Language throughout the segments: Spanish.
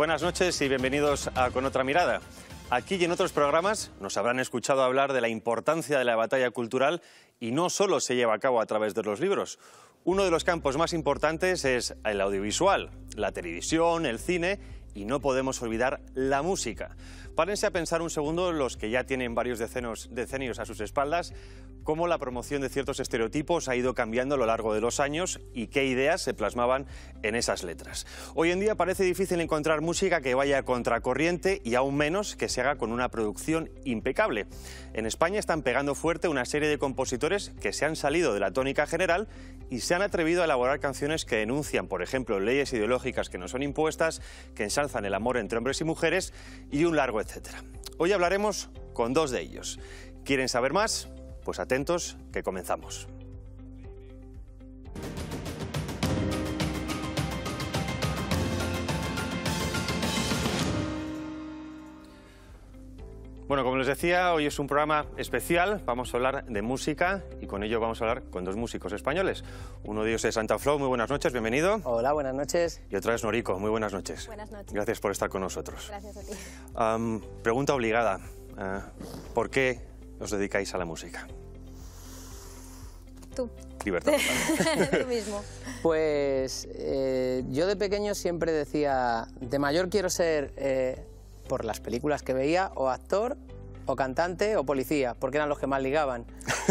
Buenas noches y bienvenidos a Con otra mirada. Aquí y en otros programas nos habrán escuchado hablar de la importancia de la batalla cultural y no solo se lleva a cabo a través de los libros. Uno de los campos más importantes es el audiovisual, la televisión, el cine y no podemos olvidar la música. Párense a pensar un segundo los que ya tienen varios decenios, decenios a sus espaldas, cómo la promoción de ciertos estereotipos ha ido cambiando a lo largo de los años y qué ideas se plasmaban en esas letras. Hoy en día parece difícil encontrar música que vaya contracorriente y aún menos que se haga con una producción impecable. En España están pegando fuerte una serie de compositores que se han salido de la tónica general y se han atrevido a elaborar canciones que denuncian, por ejemplo, leyes ideológicas que no son impuestas, que ensalzan el amor entre hombres y mujeres y un largo etcétera. Hoy hablaremos con dos de ellos. ¿Quieren saber más? Pues atentos, que comenzamos. Bueno, como les decía, hoy es un programa especial. Vamos a hablar de música y con ello vamos a hablar con dos músicos españoles. Uno de ellos es Santa Flow. Muy buenas noches, bienvenido. Hola, buenas noches. Y otra es Norico. Muy buenas noches. Buenas noches. Gracias por estar con nosotros. Gracias a ti. Pregunta obligada. Ah, ¿Por qué os dedicáis a la música? Tú. Libertad. Tú mismo. Pues eh, yo de pequeño siempre decía, de mayor quiero ser, eh, por las películas que veía, o actor, o cantante, o policía, porque eran los que más ligaban.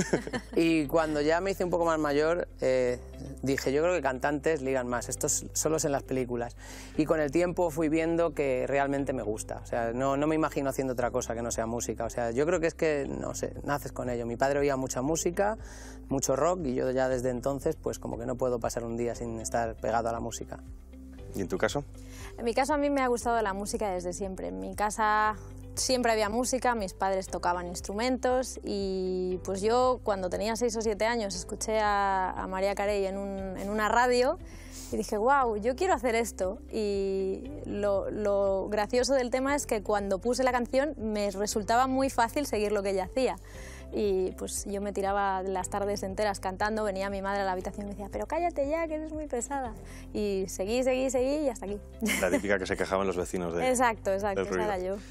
y cuando ya me hice un poco más mayor, eh, dije, yo creo que cantantes ligan más, esto es- solo es en las películas. Y con el tiempo fui viendo que realmente me gusta, o sea, no, no me imagino haciendo otra cosa que no sea música, o sea, yo creo que es que, no sé, naces con ello. Mi padre oía mucha música, mucho rock, y yo ya desde entonces, pues como que no puedo pasar un día sin estar pegado a la música. ¿Y en tu caso? En mi caso a mí me ha gustado la música desde siempre. En mi casa siempre había música, mis padres tocaban instrumentos y pues yo cuando tenía 6 o 7 años escuché a, a María Carey en, un- en una radio y dije, wow, yo quiero hacer esto. Y lo, lo gracioso del tema es que cuando puse la canción me resultaba muy fácil seguir lo que ella hacía. Y pues yo me tiraba las tardes enteras cantando, venía mi madre a la habitación y me decía, pero cállate ya, que eres muy pesada. Y seguí, seguí, seguí y hasta aquí. La típica que se quejaban los vecinos de... Exacto, exacto, del esa era ruido. yo.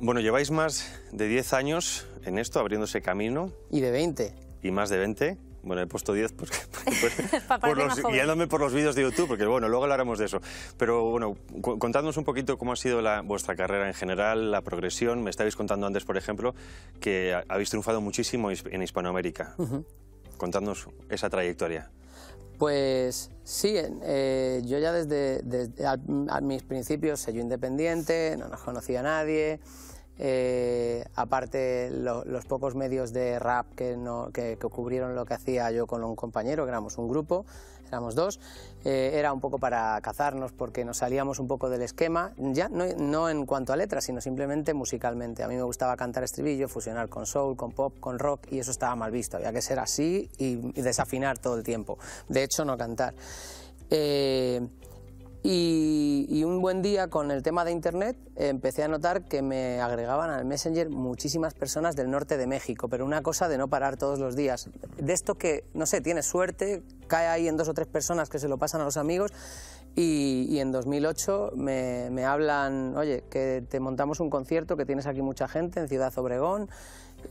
Bueno, lleváis más de 10 años en esto, abriéndose camino, Y de 20. y más de 20. Bueno, he puesto 10 porque, porque- por los- guiándome por los vídeos de YouTube, porque bueno, luego hablaremos de eso. Pero bueno, cu- contadnos un poquito cómo ha sido la- vuestra carrera en general, la progresión. Me estabais contando antes, por ejemplo, que ha- habéis triunfado muchísimo en Hispanoamérica. Contadnos esa trayectoria. Pues sí, eh, yo ya desde, desde al- a mis principios sello independiente, no nos conocía nadie. Eh, aparte, lo- los pocos medios de rap que, no- que- cubrieron lo que hacía yo con un compañero, que éramos un grupo, éramos dos, eh, era un poco para cazarnos porque nos salíamos un poco del esquema, ya no, no en cuanto a letras, sino simplemente musicalmente. A mí me gustaba cantar estribillo, fusionar con soul, con pop, con rock, y eso estaba mal visto. Había que ser así y, y desafinar todo el tiempo. De hecho, no cantar. Eh, y, un buen día con el tema de Internet empecé a notar que me agregaban al Messenger muchísimas personas del norte de México, pero una cosa de no parar todos los días. De esto que, no sé, tienes suerte, cae ahí en dos o tres personas que se lo pasan a los amigos y, en 2008 me, me hablan, oye, que te montamos un concierto, que tienes aquí mucha gente en Ciudad Obregón.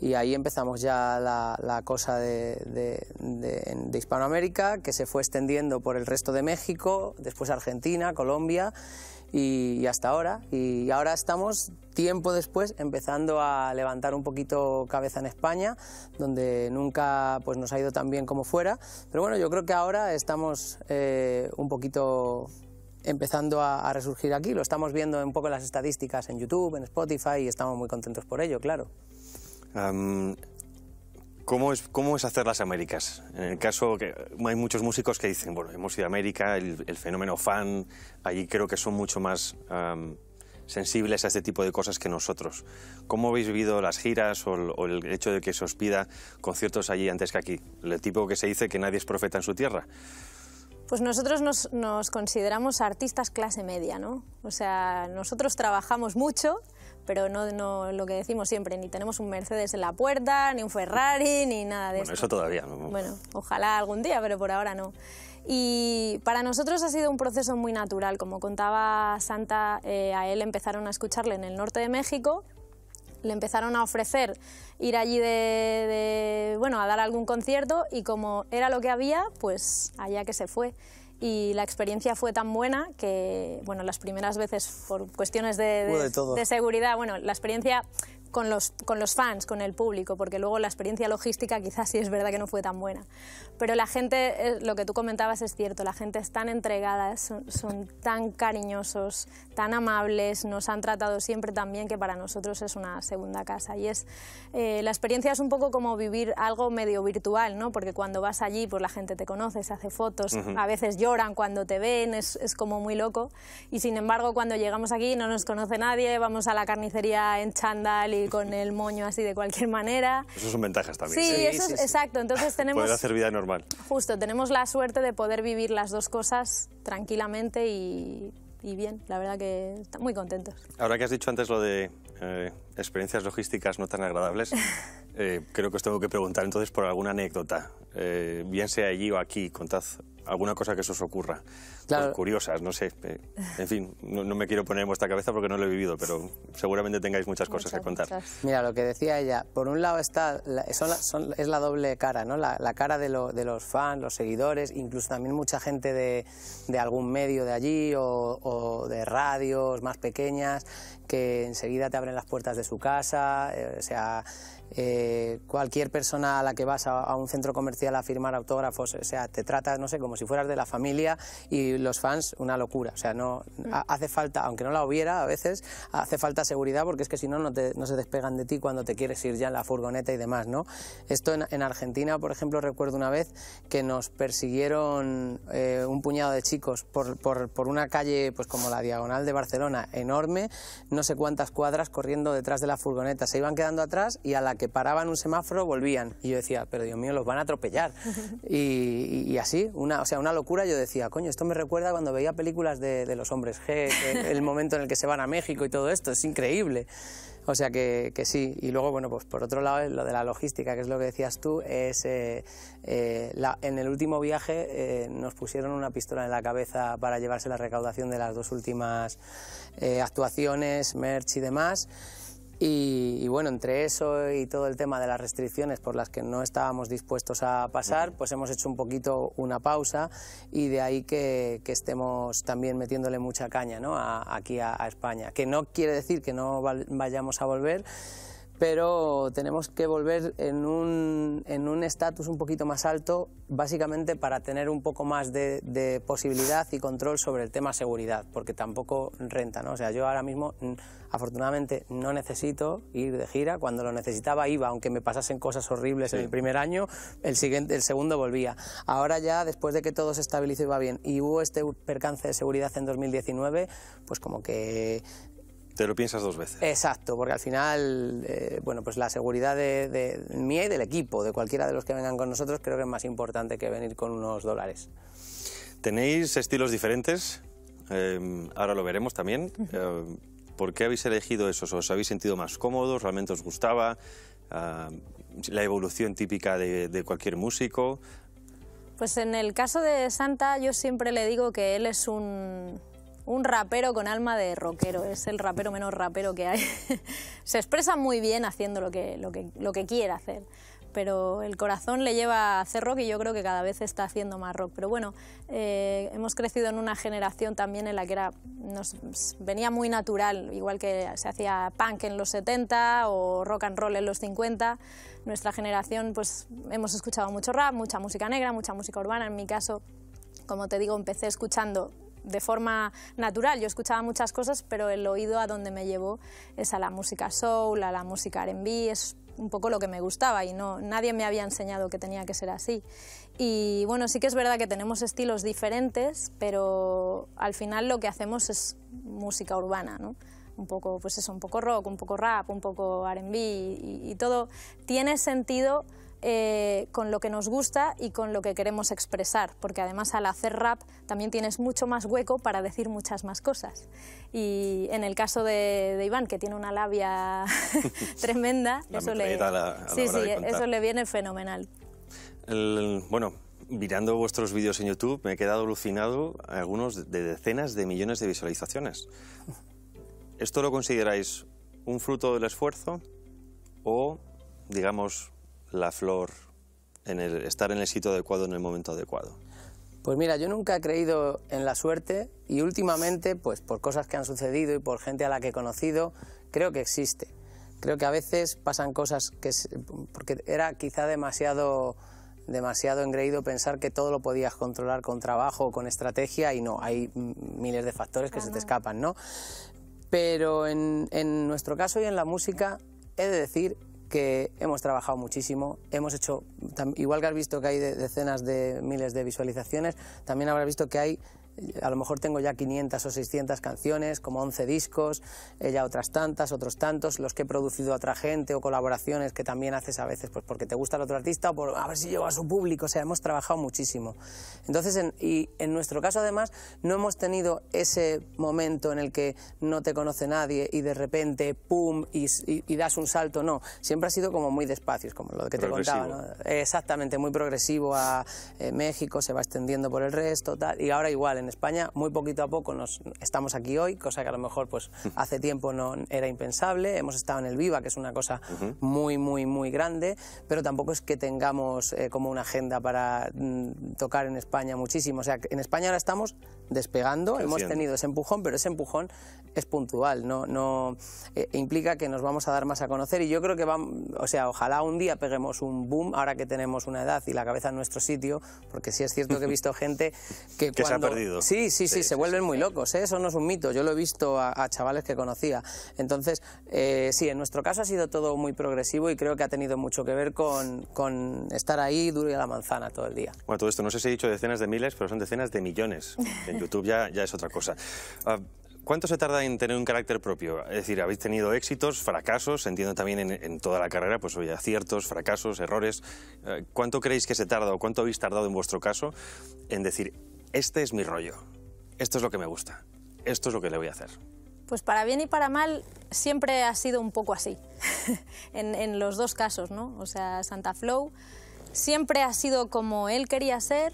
Y ahí empezamos ya la, cosa de, Hispanoamérica, que se fue extendiendo por el resto de México, después Argentina, Colombia y, y hasta ahora. Y ahora estamos, tiempo después, empezando a levantar un poquito cabeza en España, donde nunca pues, nos ha ido tan bien como fuera. Pero bueno, yo creo que ahora estamos eh, un poquito empezando a, a resurgir aquí. Lo estamos viendo un poco en las estadísticas en YouTube, en Spotify y estamos muy contentos por ello, claro. ¿Cómo, es, ¿Cómo es hacer las Américas? En el caso que hay muchos músicos que dicen, bueno, hemos ido a América, el, fenómeno fan, allí creo que son mucho más sensibles a este tipo de cosas que nosotros. ¿Cómo habéis vivido las giras o, el- o el hecho de que se os pida conciertos allí antes que aquí? El tipo que se dice que nadie es profeta en su tierra. Pues nosotros nos, nos consideramos artistas clase media, ¿no? O sea, nosotros trabajamos mucho, pero no, no lo que decimos siempre, ni tenemos un Mercedes en la puerta, ni un Ferrari, ni nada de bueno, eso. eso todavía no. Bueno, ojalá algún día, pero por ahora no. Y para nosotros ha sido un proceso muy natural. Como contaba Santa, eh, a él empezaron a escucharle en el norte de México, le empezaron a ofrecer ir allí de, de, bueno, a dar algún concierto y como era lo que había, pues allá que se fue y la experiencia fue tan buena que, bueno, las primeras veces por cuestiones de, de seguridad, bueno, la experiencia con los, con los fans, con el público, porque luego la experiencia logística quizás sí es verdad que no fue tan buena. Pero la gente, eh, lo que tú comentabas es cierto, la gente es tan entregada, son, son tan cariñosos, tan amables, nos han tratado siempre tan bien que para nosotros es una segunda casa. Y es, eh, la experiencia es un poco como vivir algo medio virtual, ¿no? porque cuando vas allí pues la gente te conoce, se hace fotos, a veces lloran cuando te ven, es, es como muy loco. Y sin embargo cuando llegamos aquí no nos conoce nadie, vamos a la carnicería en chándal y con el moño así de cualquier manera. Eso son ventajas también. Sí, eso sí, es sí. exacto. Entonces tenemos Poder hacer vida normal. justo tenemos la suerte de poder vivir las dos cosas tranquilamente y, y bien. La verdad que estamos muy contentos. Ahora que has dicho antes lo de eh, experiencias logísticas no tan agradables, eh, creo que os tengo que preguntar entonces por alguna anécdota, eh, bien sea allí o aquí, contad alguna cosa que se os ocurra, Claro. Pues curiosas, no sé, eh, en fin, no, no me quiero poner en vuestra cabeza porque no lo he vivido, pero seguramente tengáis muchas cosas que contar. muchas. Mira, lo que decía ella, por un lado está, la- son la- son- es la doble cara, ¿no? La, la cara de, lo- de los fans, los seguidores, incluso también mucha gente de, de algún medio de allí o, o de radios más pequeñas que enseguida te abren las puertas de su casa, eh, o sea, eh, cualquier persona a la que vas a, a un centro comercial a firmar autógrafos, o sea, te trata, no sé, como si fueras de la familia y los fans, una locura. O sea, no ha- hace falta, aunque no la hubiera a veces, hace falta seguridad porque es que si no, no, te- no se despegan de ti cuando te quieres ir ya en la furgoneta y demás, ¿no? Esto en, en Argentina, por ejemplo, recuerdo una vez que nos persiguieron eh, un puñado de chicos por, por, por una calle, pues como la diagonal de Barcelona, enorme, no sé cuántas cuadras corriendo detrás de la furgoneta. Se iban quedando atrás y a la que paraban un semáforo volvían. Y yo decía, pero Dios mío, los van a atropellar. y, y así, una, o sea, una locura. Yo decía, coño, esto me recuerda cuando veía películas de, de los hombres G, el momento en el que se van a México y todo esto, es increíble. O sea que, que sí. Y luego, bueno, pues por otro lado, lo de la logística, que es lo que decías tú, es eh, eh, la- en el último viaje eh, nos pusieron una pistola en la cabeza para llevarse la recaudación de las dos últimas actuaciones, merch y demás. Y, y bueno, entre eso y todo el tema de las restricciones por las que no estábamos dispuestos a pasar, pues hemos hecho un poquito una pausa y de ahí que, que estemos también metiéndole mucha caña ¿no? a- aquí a, a España. Que no quiere decir que no vayamos a volver, pero tenemos que volver en un en un estatus un poquito más alto, básicamente para tener un poco más de, de posibilidad y control sobre el tema seguridad, porque tampoco renta, ¿no? O sea, yo ahora mismo, afortunadamente, no necesito ir de gira. Cuando lo necesitaba iba, aunque me pasasen cosas horribles en el primer año, el siguiente, el segundo volvía. Ahora ya, después de que todo se estabilizó y va bien, y hubo este percance de seguridad en 2019, pues como que Te lo piensas dos veces. Exacto, porque al final, eh, bueno, pues la seguridad de, de mía y del equipo, de cualquiera de los que vengan con nosotros, creo que es más importante que venir con unos dólares. Tenéis estilos diferentes, eh, ahora lo veremos también. Eh, ¿Por qué habéis elegido esos? ¿Os habéis sentido más cómodos? ¿Realmente os gustaba? Ah, ¿La evolución típica de, de cualquier músico? Pues en el caso de Santa, yo siempre le digo que él es un, un rapero con alma de rockero, es el rapero menos rapero que hay. Se expresa muy bien haciendo lo que, lo que, lo que quiere hacer, pero el corazón le lleva a hacer rock y yo creo que cada vez está haciendo más rock. Pero bueno, eh, hemos crecido en una generación también en la que era, nos venía muy natural, igual que se hacía punk en los 70 o rock and roll en los 50. Nuestra generación, pues hemos escuchado mucho rap, mucha música negra, mucha música urbana. En mi caso, como te digo, empecé escuchando de forma natural. Yo escuchaba muchas cosas, pero el oído a donde me llevó es a la música soul, a la música R&B, es un poco lo que me gustaba y no nadie me había enseñado que tenía que ser así. Y bueno, sí que es verdad que tenemos estilos diferentes, pero al final lo que hacemos es música urbana, ¿no? Un poco, pues eso, un poco rock, un poco rap, un poco R&B y, y todo tiene sentido eh, con lo que nos gusta y con lo que queremos expresar, porque además al hacer rap también tienes mucho más hueco para decir muchas más cosas. Y en el caso de, Iván, que tiene una labia tremenda, eso, le, sí, sí, eso le viene fenomenal. bueno, mirando vuestros vídeos en YouTube me he quedado alucinado algunos de decenas de millones de visualizaciones. ¿Esto lo consideráis un fruto del esfuerzo o, digamos, la flor en el estar en el sitio adecuado en el momento adecuado? Pues mira, yo nunca he creído en la suerte y últimamente, pues por cosas que han sucedido y por gente a la que he conocido, creo que existe. Creo que a veces pasan cosas que porque era quizá demasiado demasiado engreído pensar que todo lo podías controlar con trabajo o con estrategia y no, hay miles de factores que se te escapan, ¿no? Pero en, en nuestro caso y en la música he de decir que hemos trabajado muchísimo, hemos hecho, igual que has visto que hay decenas de miles de visualizaciones, también habrás visto que hay a lo mejor tengo ya 500 o 600 canciones, como 11 discos, ya otras tantas, otros tantos, los que he producido a otra gente o colaboraciones que también haces a veces pues porque te gusta el otro artista o por a ver si llego a su público, o sea, hemos trabajado muchísimo. Entonces, en, y en nuestro caso además no hemos tenido ese momento en el que no te conoce nadie y de repente, ¡pum!, y, das un salto, no, siempre ha sido como muy despacio, como lo que te contaba, exactamente, muy progresivo a eh, México, se va extendiendo por el resto, tal, y ahora igual, en España, muy poquito a poco nos estamos aquí hoy, cosa que a lo mejor pues hace tiempo no era impensable. Hemos estado en el Viva, que es una cosa muy, muy, muy grande, pero tampoco es que tengamos eh, como una agenda para mm, tocar en España muchísimo. O sea, en España ahora estamos despegando, hemos tenido ese empujón, pero ese empujón es puntual, no, no eh, implica que nos vamos a dar más a conocer y yo creo que vamos, o sea, ojalá un día peguemos un boom ahora que tenemos una edad y la cabeza en nuestro sitio, porque sí es cierto que he visto gente que, que se ha perdido. Sí, sí, sí, se vuelven muy locos, ¿eh? eso no es un mito, yo lo he visto a, chavales que conocía. Entonces, eh, sí, en nuestro caso ha sido todo muy progresivo y creo que ha tenido mucho que ver con, con estar ahí duro y a la manzana todo el día. Bueno, todo esto no sé si he dicho decenas de miles, pero son decenas de millones. En YouTube ya, ya es otra cosa. Ah, ¿Cuánto se tarda en tener un carácter propio? Es decir, habéis tenido éxitos, fracasos, entiendo también en, toda la carrera, pues oye, aciertos, fracasos, errores. Eh, ¿Cuánto creéis que se tarda o cuánto habéis tardado en vuestro caso en decir, este es mi rollo, esto es lo que me gusta, esto es lo que le voy a hacer? Pues para bien y para mal siempre ha sido un poco así, en, en los dos casos, ¿no? O sea, Santa Flow siempre ha sido como él quería ser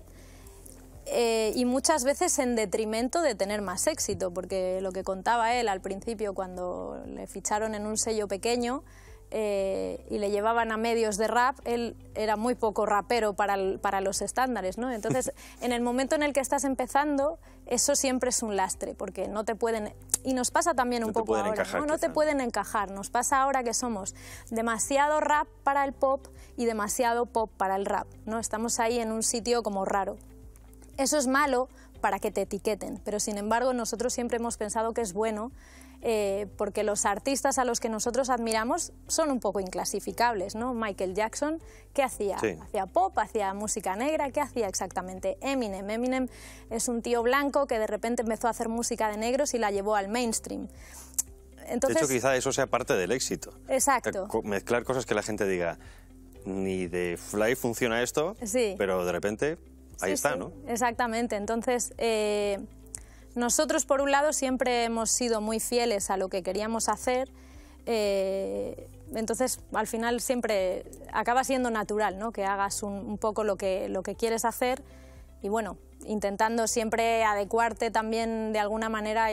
eh, y muchas veces en detrimento de tener más éxito, porque lo que contaba él al principio cuando le ficharon en un sello pequeño eh, y le llevaban a medios de rap, él era muy poco rapero para, para los estándares, ¿no? Entonces, en el momento en el que estás empezando, eso siempre es un lastre, porque no te pueden... Y nos pasa también un poco ahora, ¿no? No te pueden encajar. Nos pasa ahora que somos demasiado rap para el pop y demasiado pop para el rap, ¿no? Estamos ahí en un sitio como raro. Eso es malo para que te etiqueten, pero sin embargo nosotros siempre hemos pensado que es bueno eh, porque los artistas a los que nosotros admiramos son un poco inclasificables, ¿no? Michael Jackson, ¿qué hacía? Hacía pop, hacía música negra, ¿qué hacía exactamente? Eminem. Eminem es un tío blanco que de repente empezó a hacer música de negros y la llevó al mainstream. Entonces, de hecho, quizá eso sea parte del éxito. Exacto. Mezclar cosas que la gente diga, ni de Fly funciona esto, pero de repente Ahí está, ¿no? Exactamente. Entonces, eh, nosotros, por un lado, siempre hemos sido muy fieles a lo que queríamos hacer. Eh, entonces, al final, siempre acaba siendo natural, ¿no? Que hagas un, poco lo que, lo que quieres hacer y, bueno, intentando siempre adecuarte también de alguna manera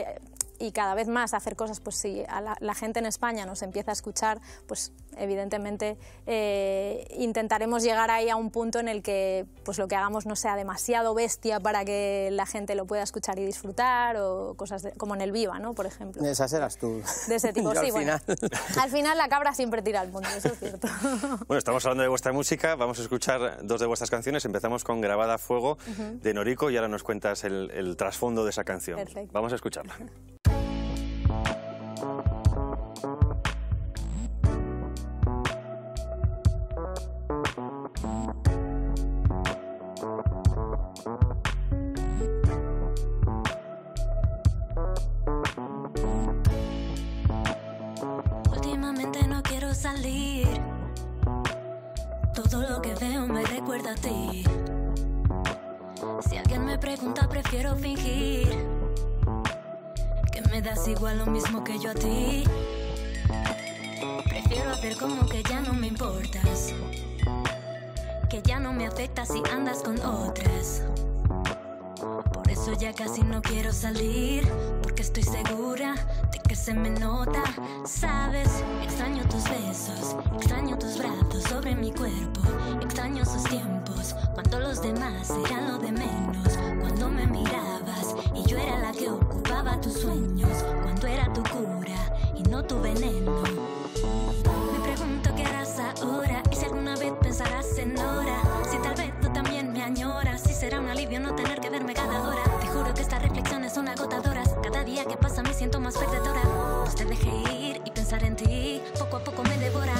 y cada vez más hacer cosas, pues si a la, gente en España nos empieza a escuchar, pues evidentemente eh, intentaremos llegar ahí a un punto en el que pues lo que hagamos no sea demasiado bestia para que la gente lo pueda escuchar y disfrutar o cosas como en el Viva, ¿no? Por ejemplo. Esa serás tú. De ese tipo, sí. Al, final. al final la cabra siempre tira al mundo, eso es cierto. Bueno, estamos hablando de vuestra música, vamos a escuchar dos de vuestras canciones. Empezamos con Grabada a Fuego de Norico y ahora nos cuentas el, el trasfondo de esa canción. Perfecto. Vamos a escucharla. salir. Todo lo que veo me recuerda a ti. Si alguien me pregunta, prefiero fingir que me das igual lo mismo que yo a ti. Prefiero hacer como que ya no me importas, que ya no me afecta si andas con otras. Por eso ya casi no quiero salir, porque estoy segura se me nota. Sabes, extraño tus besos, extraño tus brazos sobre mi cuerpo, extraño esos tiempos cuando los demás eran lo de menos, cuando me mirabas y yo era la que ocupaba tus sueños, cuando era tu cura y no tu veneno. Me pregunto qué harás ahora y si alguna vez pensarás en hora, si tal vez tú me si será un alivio no tener que verme cada hora. Te juro que estas reflexiones son agotadoras, cada día que pasa me siento más perdedora. Pues te dejé ir y pensar en ti poco a poco me devora.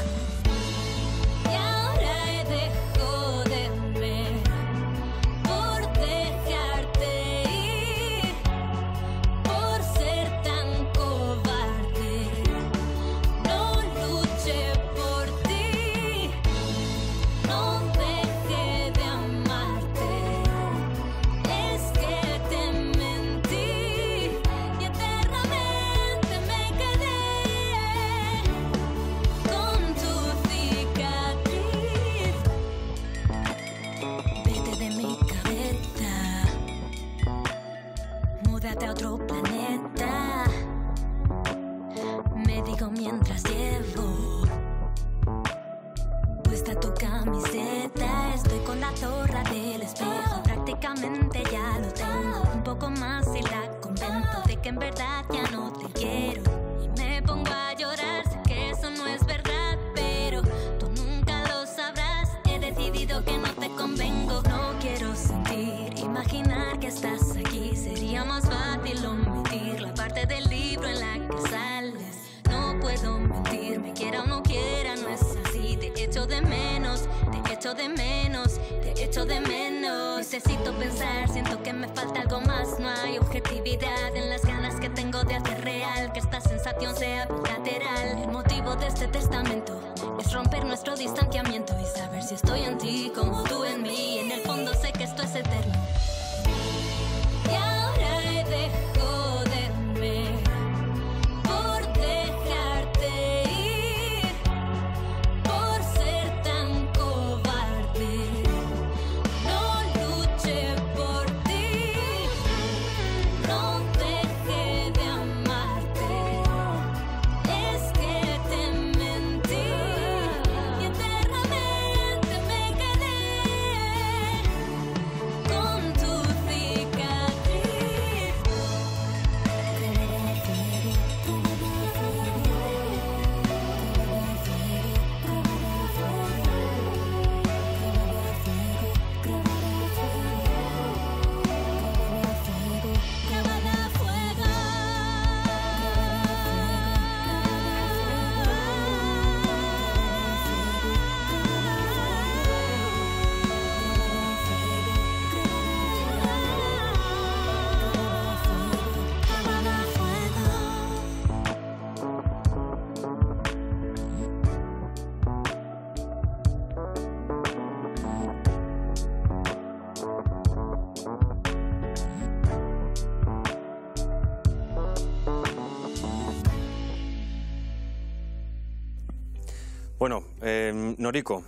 Eh, Noriko,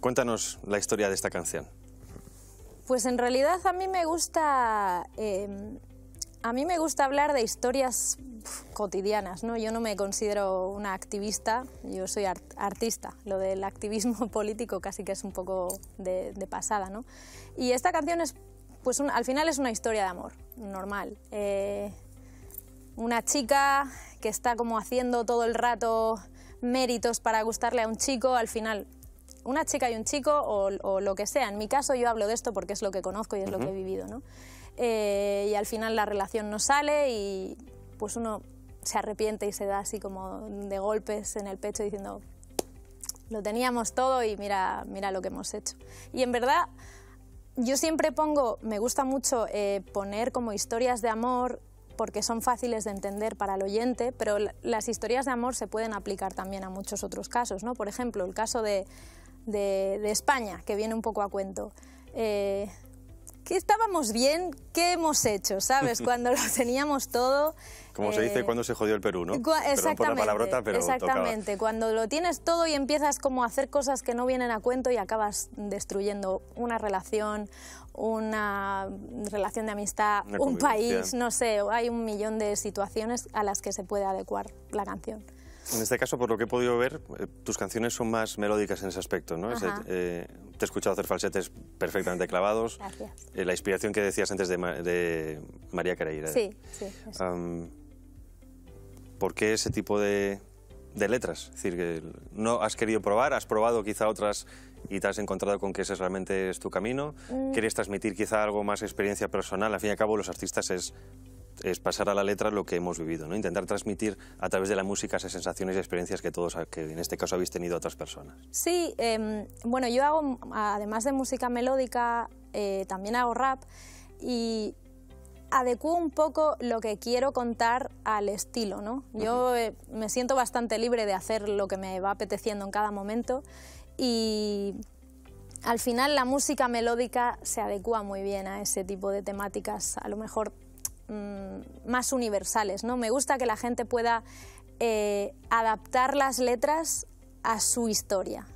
cuéntanos la historia de esta canción. Pues en realidad a mí me gusta, eh, a mí me gusta hablar de historias cotidianas, ¿no? Yo no me considero una activista, yo soy art- artista. Lo del activismo político casi que es un poco de, pasada, ¿no? Y esta canción es, pues al final es una historia de amor, normal. Eh, una chica que está como haciendo todo el rato méritos para gustarle a un chico, al final una chica y un chico o, o lo que sea. En mi caso yo hablo de esto porque es lo que conozco y es lo que he vivido, ¿no? Eh, y al final la relación no sale y pues uno se arrepiente y se da así como de golpes en el pecho diciendo lo teníamos todo y mira, mira lo que hemos hecho. Y en verdad yo siempre pongo, me gusta mucho eh, poner como historias de amor porque son fáciles de entender para el oyente, pero la- las historias de amor se pueden aplicar también a muchos otros casos, ¿no? Por ejemplo, el caso de de, de España, que viene un poco a cuento. Eh, que estábamos bien, ¿qué hemos hecho? ¿Sabes? Cuando lo teníamos todo. Como se dice eh, cuando se jodió el Perú, ¿no? Perdón por la palabrota, pero exactamente. Cuando lo tienes todo y empiezas como a hacer cosas que no vienen a cuento y acabas destruyendo una relación, una relación de amistad, un país, no sé, hay un millón de situaciones a las que se puede adecuar la canción. En este caso, por lo que he podido ver, eh, tus canciones son más melódicas en ese aspecto, ¿no? Es eh, te he escuchado hacer falsetes perfectamente clavados. Gracias. Eh, la inspiración que decías antes de, Ma- de María Careira. Sí, sí. Am, ¿Por qué ese tipo de, de letras? Es decir, que no has querido probar, has probado quizá otras y te has encontrado con que ese realmente es tu camino. Mm. ¿Quieres transmitir quizá algo más experiencia personal? Al fin y al cabo, los artistas es, es pasar a la letra lo que hemos vivido, ¿no? Intentar transmitir a través de la música esas sensaciones y experiencias que todos, que en este caso habéis tenido a otras personas. Sí, em, bueno, yo hago, además de música melódica, eh, también hago rap y adecuo un poco lo que quiero contar al estilo, ¿no? Yo eh, me siento bastante libre de hacer lo que me va apeteciendo en cada momento y al final la música melódica se adecua muy bien a ese tipo de temáticas, a lo mejor mm, más universales, ¿no? Me gusta que la gente pueda eh, adaptar las letras a su historia.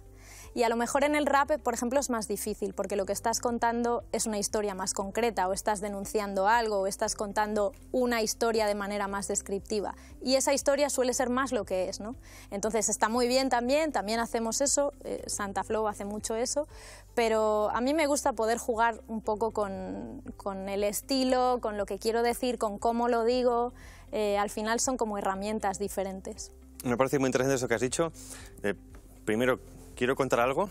Y a lo mejor en el rap, por ejemplo, es más difícil, porque lo que estás contando es una historia más concreta, o estás denunciando algo, o estás contando una historia de manera más descriptiva. Y esa historia suele ser más lo que es, ¿no? Entonces está muy bien también, también hacemos eso, eh, Santa Flow hace mucho eso, pero a mí me gusta poder jugar un poco con, con el estilo, con lo que quiero decir, con cómo lo digo. Eh, al final son como herramientas diferentes. Me parece muy interesante eso que has dicho. Eh, primero, quiero contar algo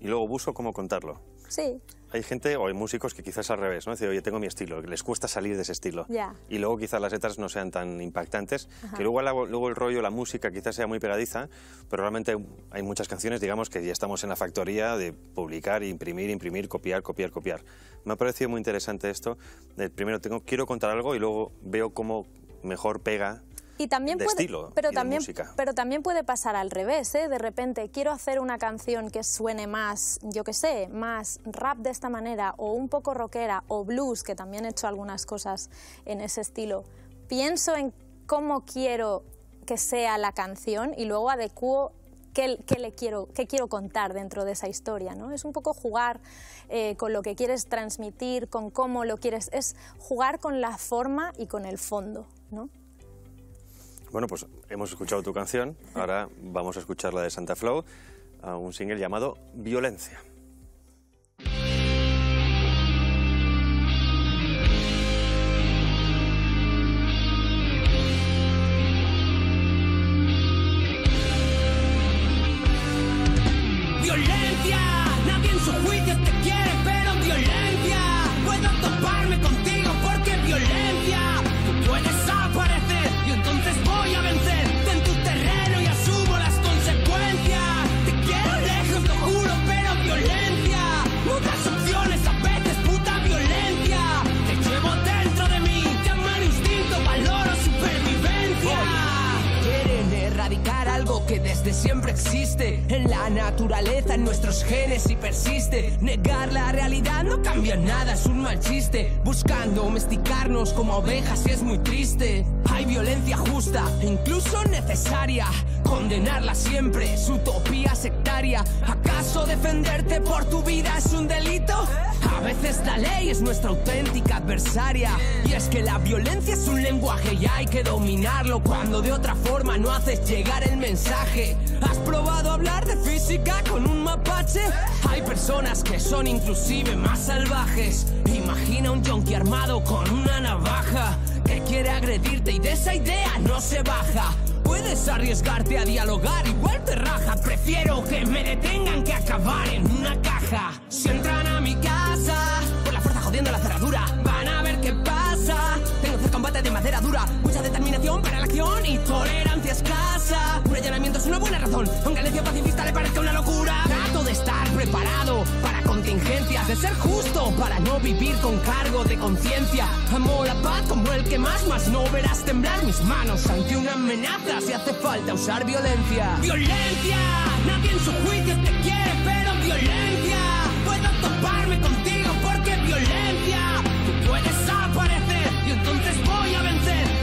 y luego busco cómo contarlo. Sí, Hay gente o hay músicos que quizás al revés, ¿no? Dice, oye, tengo mi estilo, que les cuesta salir de ese estilo. Ya. Y luego quizás las letras no sean tan impactantes, que luego, la- luego el rollo, la música quizás sea muy pegadiza, pero realmente hay muchas canciones, digamos, que ya estamos en la factoría de publicar, imprimir, imprimir, copiar, copiar, copiar. Me ha parecido muy interesante esto. de, primero, tengo, quiero contar algo y luego veo cómo mejor pega Y también de puede, estilo pero y de también, música. pero también puede pasar al revés, ¿eh? De repente quiero hacer una canción que suene más, yo qué sé, más rap de esta manera o un poco rockera o blues, que también he hecho algunas cosas en ese estilo. Pienso en cómo quiero que sea la canción y luego adecuo qué, qué le quiero, qué quiero contar dentro de esa historia, ¿no? Es un poco jugar eh, con lo que quieres transmitir, con cómo lo quieres, es jugar con la forma y con el fondo, ¿no? Bueno, pues hemos escuchado tu canción, ahora vamos a escuchar la de Santa Flow, a un single llamado Violencia. Violencia, Buscando domesticarnos como ovejas y es muy triste. Hay violencia justa incluso necesaria. Condenarla siempre es utopía sectaria. ¿Acaso defenderte por tu vida es un delito? A veces la ley es nuestra auténtica adversaria. Y es que la violencia es un lenguaje y hay que dominarlo cuando de otra forma no haces llegar el mensaje. ¿Has probado hablar de física con un mapache? Hay personas que son inclusive más salvajes. Imagina un yonki armado con una navaja que quiere agredirte y de esa idea no se baja. Puedes arriesgarte a dialogar, igual te raja. Prefiero que me detengan que acabar en una caja. Si entran a mi casa, por la fuerza jodiendo la cerradura, van a ver qué pasa. Tengo que combate de madera dura, mucha determinación para la acción y tolerancia escasa. Un allanamiento es una buena razón, aunque al pacifista le parezca una locura. Trato de estar preparado para de ser justo para no vivir con cargo de conciencia. Amo la paz como el que más, más no verás temblar mis manos ante una amenaza si hace falta usar violencia. ¡Violencia! Nadie en su juicio te quiere, pero violencia. Puedo toparme contigo porque violencia. Tú puedes aparecer y entonces voy a vencer.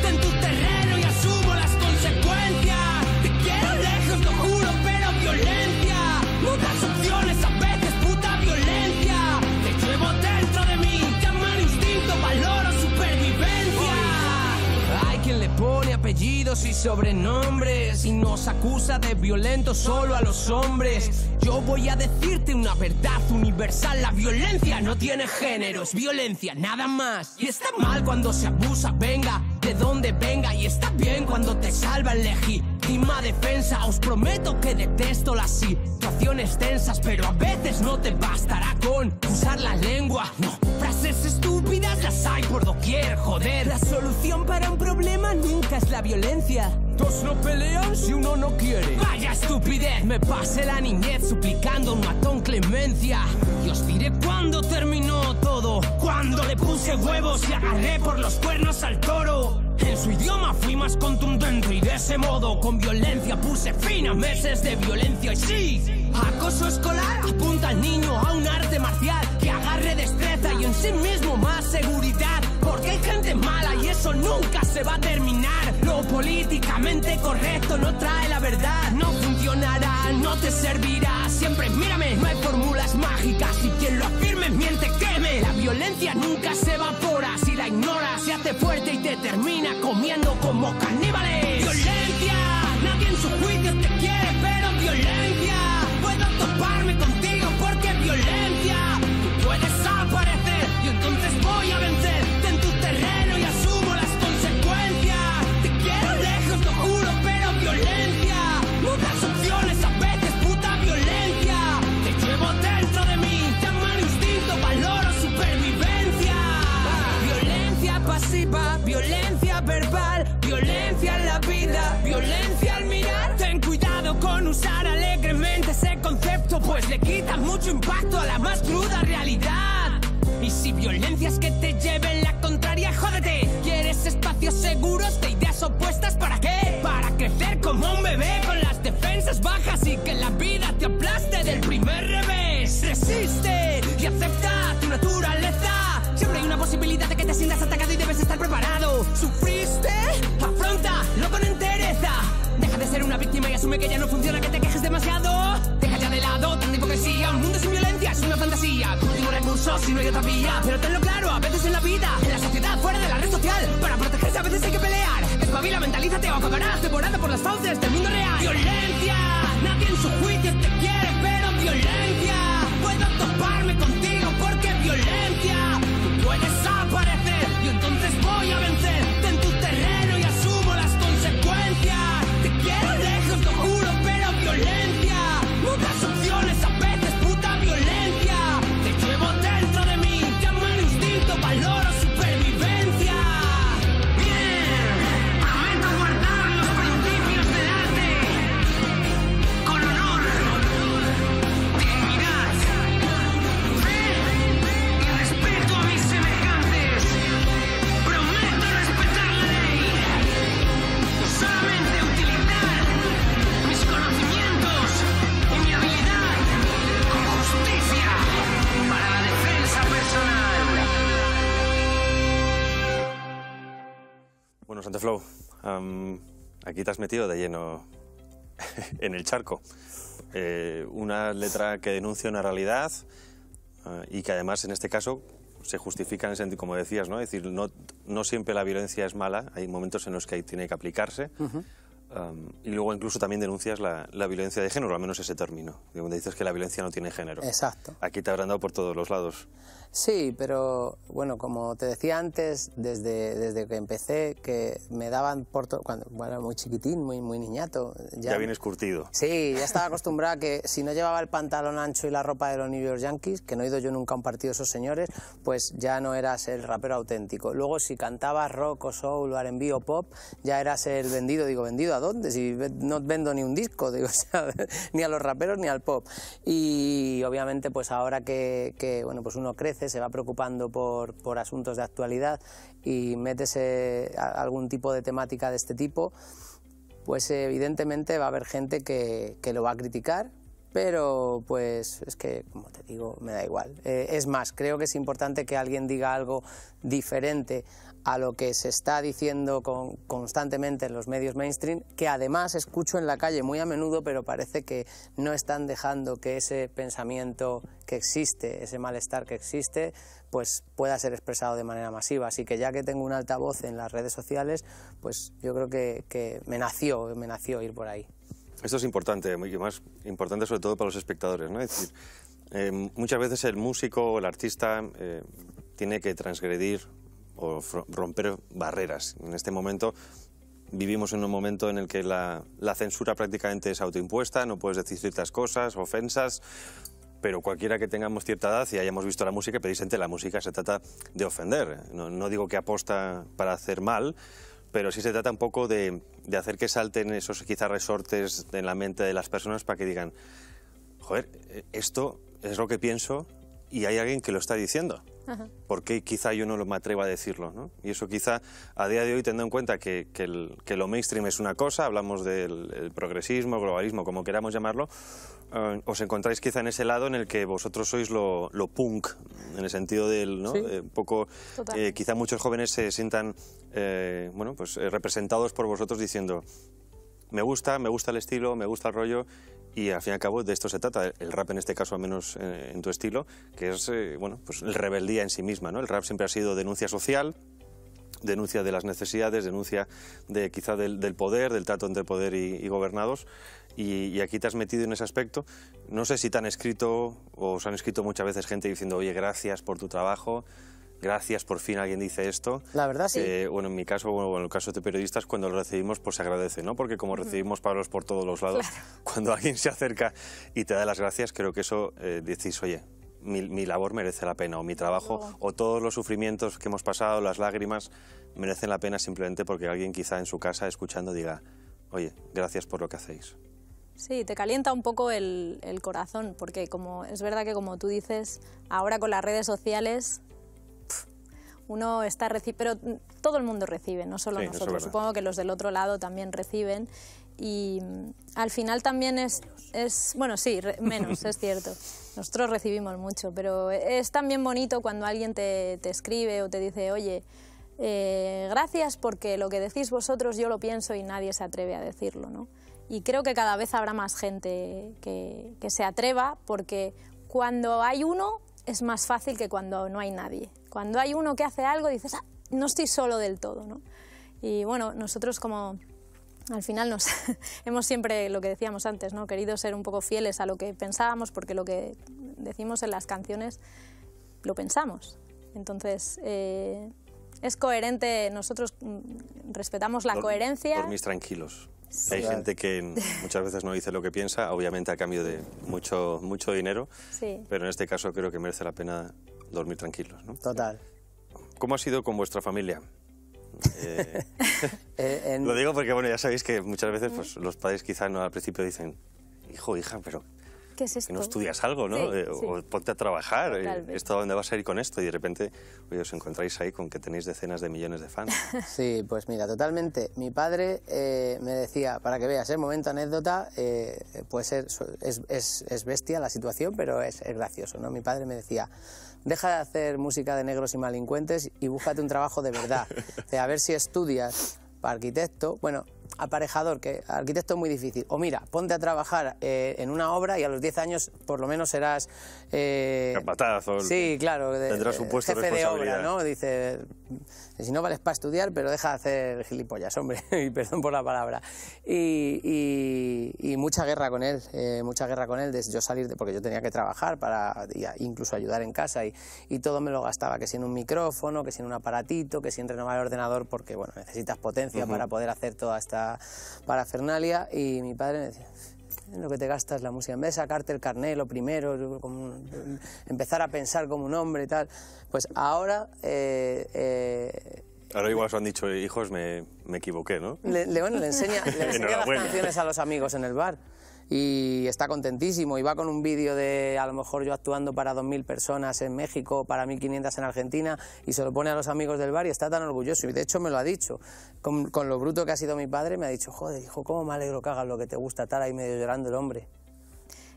Sobrenombres y nos acusa de violentos solo a los hombres. Yo voy a decirte una verdad universal, la violencia no tiene género, es violencia, nada más. Y está mal cuando se abusa, venga, de donde venga, y está bien cuando te salva el legítima defensa. Os prometo que detesto las situaciones tensas, pero a veces no te bastará con usar la lengua. Frases estúpidas las hay por doquier, joder. La solución para un problema nunca es la violencia. Dos no pelean si uno no quiere. Vaya estupidez, me pasé la niñez suplicando a un matón clemencia. Y os diré cuándo terminó todo. Cuando le puse huevos y agarré por los cuernos al toro. En su idioma fui más contundente y de ese modo con violencia puse fin a meses de violencia y sí. Acoso escolar apunta al niño a un arte marcial que agarre y en sí mismo más seguridad. Porque hay gente mala y eso nunca se va a terminar. Lo políticamente correcto no trae la verdad. No funcionará, no te servirá. Siempre mírame, no hay fórmulas mágicas y quien lo afirme miente queme. La violencia nunca se evapora. Si la ignoras, se hace fuerte y te termina comiendo como caníbales. Violencia, nadie en su juicio aquí te has metido de lleno en el charco. Eh, una letra que denuncia una realidad eh, y que además en este caso se justifica en el sentido, como decías, ¿no? Es decir, no, no siempre la violencia es mala, hay momentos en los que tiene que aplicarse. Am, y luego incluso también denuncias la, la violencia de género, al menos ese término, donde dices que la violencia no tiene género. Exacto. Aquí te habrán dado por todos los lados. Sí, pero bueno, como te decía antes, desde, desde que empecé, que me daban por todo, cuando bueno, muy chiquitín, muy, muy niñato. Ya, vienes curtido. Sí, ya estaba acostumbrada a que si no llevaba el pantalón ancho y la ropa de los New York Yankees, que no he ido yo nunca a un partido de esos señores, pues ya no eras el rapero auténtico. Luego si cantabas rock o soul o R&B o pop, ya eras el vendido. Digo, ¿vendido a dónde? Si no vendo ni un disco, digo, o sea, ni a los raperos ni al pop. Y obviamente pues ahora que, que, bueno, pues uno crece, se va preocupando por, por asuntos de actualidad y metes eh, a- algún tipo de temática de este tipo, pues evidentemente va a haber gente que, que lo va a criticar pero pues es que, como te digo, me da igual. Eh, es más, creo que es importante que alguien diga algo diferente a lo que se está diciendo con- constantemente en los medios mainstream, que además escucho en la calle muy a menudo, pero parece que no están dejando que ese pensamiento que existe, ese malestar que existe, pues pueda ser expresado de manera masiva. Así que ya que tengo un altavoz en las redes sociales, pues yo creo que, me nació, me nació ir por ahí. Esto es importante, y más importante sobre todo para los espectadores. ¿no? Decir, eh, muchas veces el músico o el artista eh, tiene que transgredir o romper barreras. En este momento vivimos en un momento en el que la, la censura prácticamente es autoimpuesta, no puedes decir ciertas cosas, ofensas, pero cualquiera que tengamos cierta edad y hayamos visto la música, precisamente la música se trata de ofender. No, no digo que aposta para hacer mal, pero sí se trata un poco de, de hacer que salten esos quizás resortes en la mente de las personas para que digan, joder, eh, esto es lo que pienso y hay alguien que lo está diciendo. ¿Por qué quizá yo no me atrevo a decirlo? ¿no? Y eso quizá a día de hoy, teniendo en cuenta que, que el- que lo mainstream es una cosa, hablamos del el progresismo, globalismo, como queramos llamarlo, eh, os encontráis quizá en ese lado en el que vosotros sois lo, lo punk, en el sentido del, ¿no? Sí. Eh, poco, eh, quizá muchos jóvenes se sientan, bueno, pues representados por vosotros diciendo, me gusta, me gusta el estilo, me gusta el rollo y al fin y al cabo de esto se trata, el rap en este caso al menos eh, en tu estilo, que es eh, bueno, pues el rebeldía en sí misma, ¿no? El rap siempre ha sido denuncia social, denuncia de las necesidades, denuncia de quizá del, del poder, del trato entre poder y, y gobernados. Y, y aquí te has metido en ese aspecto. No sé si te han escrito o os han escrito muchas veces gente diciendo, oye, gracias por tu trabajo, gracias, por fin alguien dice esto. La verdad sí. Eh, bueno, en mi caso, bueno, en el caso de periodistas, cuando lo recibimos, pues se agradece, ¿no? Porque como recibimos palos por todos los lados, cuando alguien se acerca y te da las gracias, creo que eso eh, decís, oye, mi, mi labor merece la pena, o mi trabajo, o todos los sufrimientos que hemos pasado, las lágrimas, merecen la pena simplemente porque alguien quizá en su casa escuchando diga, oye, gracias por lo que hacéis. Sí, te calienta un poco el, el corazón, porque como es verdad que como tú dices, ahora con las redes sociales uno está recibiendo, pero todo el mundo recibe, no solo Sí, es nosotros. Supongo que los del otro lado también reciben y mm, al final también es, es bueno, sí, re- menos, es cierto. Nosotros recibimos mucho, pero es también bonito cuando alguien te, te escribe o te dice, oye, eh, gracias porque lo que decís vosotros yo lo pienso y nadie se atreve a decirlo, ¿no? Y creo que cada vez habrá más gente que, que se atreva porque cuando hay uno es más fácil que cuando no hay nadie. Cuando hay uno que hace algo dices, "Ah, no estoy solo del todo, ¿no? Y bueno, nosotros como al final nos hemos siempre, lo que decíamos antes, ¿no? querido ser un poco fieles a lo que pensábamos porque lo que decimos en las canciones lo pensamos. Entonces, eh, es coherente, nosotros respetamos la Dor- coherencia. Dormís tranquilos. Hay Claro. gente que muchas veces no dice lo que piensa, obviamente a cambio de mucho, mucho dinero, Sí. pero en este caso creo que merece la pena dormir tranquilos. ¿no? Total. ¿Cómo ha sido con vuestra familia? Eh, Eh, en- lo digo porque bueno, ya sabéis que muchas veces pues, los padres quizás no al principio dicen, hijo, hija, pero ¿Qué es esto? que no estudias algo, ¿no? Sí, Eh, sí. O ponte a trabajar. eh. ¿Esto a dónde vas a ir con esto? Y de repente oye, os encontráis ahí con que tenéis decenas de millones de fans. Sí, pues mira, totalmente. Mi padre eh, me decía, para que veas, el momento anécdota, eh, puede ser, es, es- es bestia la situación, pero es, es gracioso, ¿no? Mi padre me decía, deja de hacer música de negros y malincuentes y búscate un trabajo de verdad. Dice, a ver si estudias para arquitecto, bueno, aparejador, que arquitecto es muy difícil. O mira, ponte a trabajar eh, en una obra y a los 10 años por lo menos serás... eh, Capataz o- Sí, claro. de- tendrás un puesto de jefe de obra. ¿no? Dice, si no vales para estudiar, pero deja de hacer gilipollas, hombre, y perdón por la palabra. Y, y- y mucha guerra con él, eh, mucha guerra con él, desde yo salir, de, porque yo tenía que trabajar para incluso ayudar en casa y, y todo me lo gastaba, que si en un micrófono, que si en un aparatito, que si en renovar el ordenador, porque bueno, necesitas potencia para poder hacer toda esta parafernalia. Y mi padre me decía, en lo que te gastas la música. En vez de sacarte el carné lo primero, como empezar a pensar como un hombre y tal, pues ahora eh, eh, Ahora igual os han dicho, hijos, me, me equivoqué, ¿no? le, le- bueno, le enseña, le enseña las canciones a los amigos en el bar y está contentísimo. Y va con un vídeo de a lo mejor yo actuando para 2.000 personas en México, para 1.500 en Argentina y se lo pone a los amigos del bar y está tan orgulloso. Y de hecho me lo ha dicho, con, con lo bruto que ha sido mi padre me ha dicho, joder, hijo, cómo me alegro que hagas lo que te gusta, tal ahí medio llorando el hombre.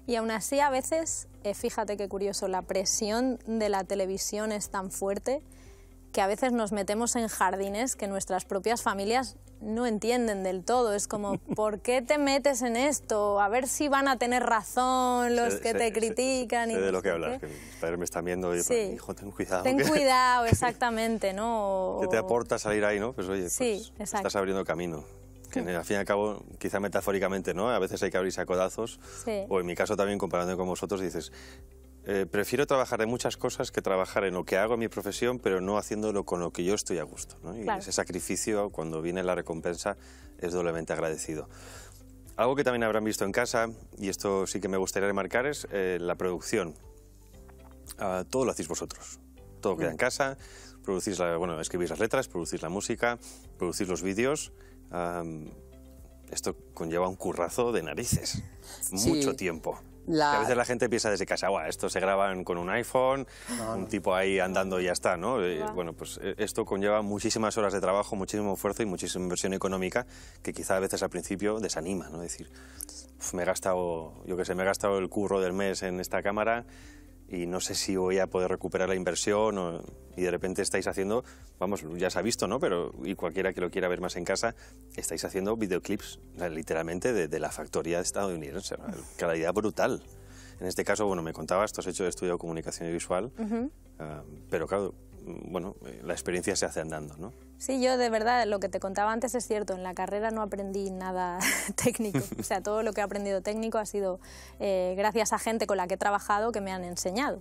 Y aún así a veces, eh, fíjate qué curioso, la presión de la televisión es tan fuerte que a veces nos metemos en jardines que nuestras propias familias no entienden del todo. Es como, ¿por qué te metes en esto? A ver si van a tener razón los Sé- que sé- te sé- critican. y de lo que hablas, qué. que mis padres me están viendo y Sí. hijo, ten cuidado. Ten que- cuidado, exactamente, ¿no? O- que te aporta salir ahí, ¿no? Pues oye, Sí, pues, estás abriendo camino. Que al fin y al cabo, quizá metafóricamente, ¿no? A veces hay que abrirse a codazos. Sí. O en mi caso también, comparando con vosotros, dices, eh, prefiero trabajar en muchas cosas que trabajar en lo que hago en mi profesión, pero no haciéndolo con lo que yo estoy a gusto. ¿no? Y Claro. ese sacrificio, cuando viene la recompensa, es doblemente agradecido. Algo que también habrán visto en casa, y esto sí que me gustaría remarcar, es eh, la producción. Ah, todo lo hacéis vosotros. Todo queda en casa, producís la, bueno, escribís las letras, producís la música, producís los vídeos. Esto conlleva un currazo de narices. Sí. Mucho tiempo. La- Que a veces la gente piensa desde casa, "Buah, esto se graban con un iPhone, un tipo ahí andando y ya está, ¿no? Eh, bueno, pues eh, esto conlleva muchísimas horas de trabajo, muchísimo esfuerzo y muchísima inversión económica que quizá a veces al principio desanima, ¿no? Decir, "Uf, me he gastado, yo qué sé, me he gastado el curro del mes en esta cámara y no sé si voy a poder recuperar la inversión o- y de repente estáis haciendo, vamos, ya se ha visto, ¿no? Pero y cualquiera que lo quiera ver más en casa, estáis haciendo videoclips literalmente de, de la factoría estadounidense, calidad brutal. En este caso, bueno, me contabas, tú has hecho estudio de comunicación y visual, ah, pero claro, bueno, eh, la experiencia se hace andando, ¿no? Sí, yo de verdad, lo que te contaba antes es cierto, en la carrera no aprendí nada técnico, o sea, todo lo que he aprendido técnico ha sido eh, gracias a gente con la que he trabajado que me han enseñado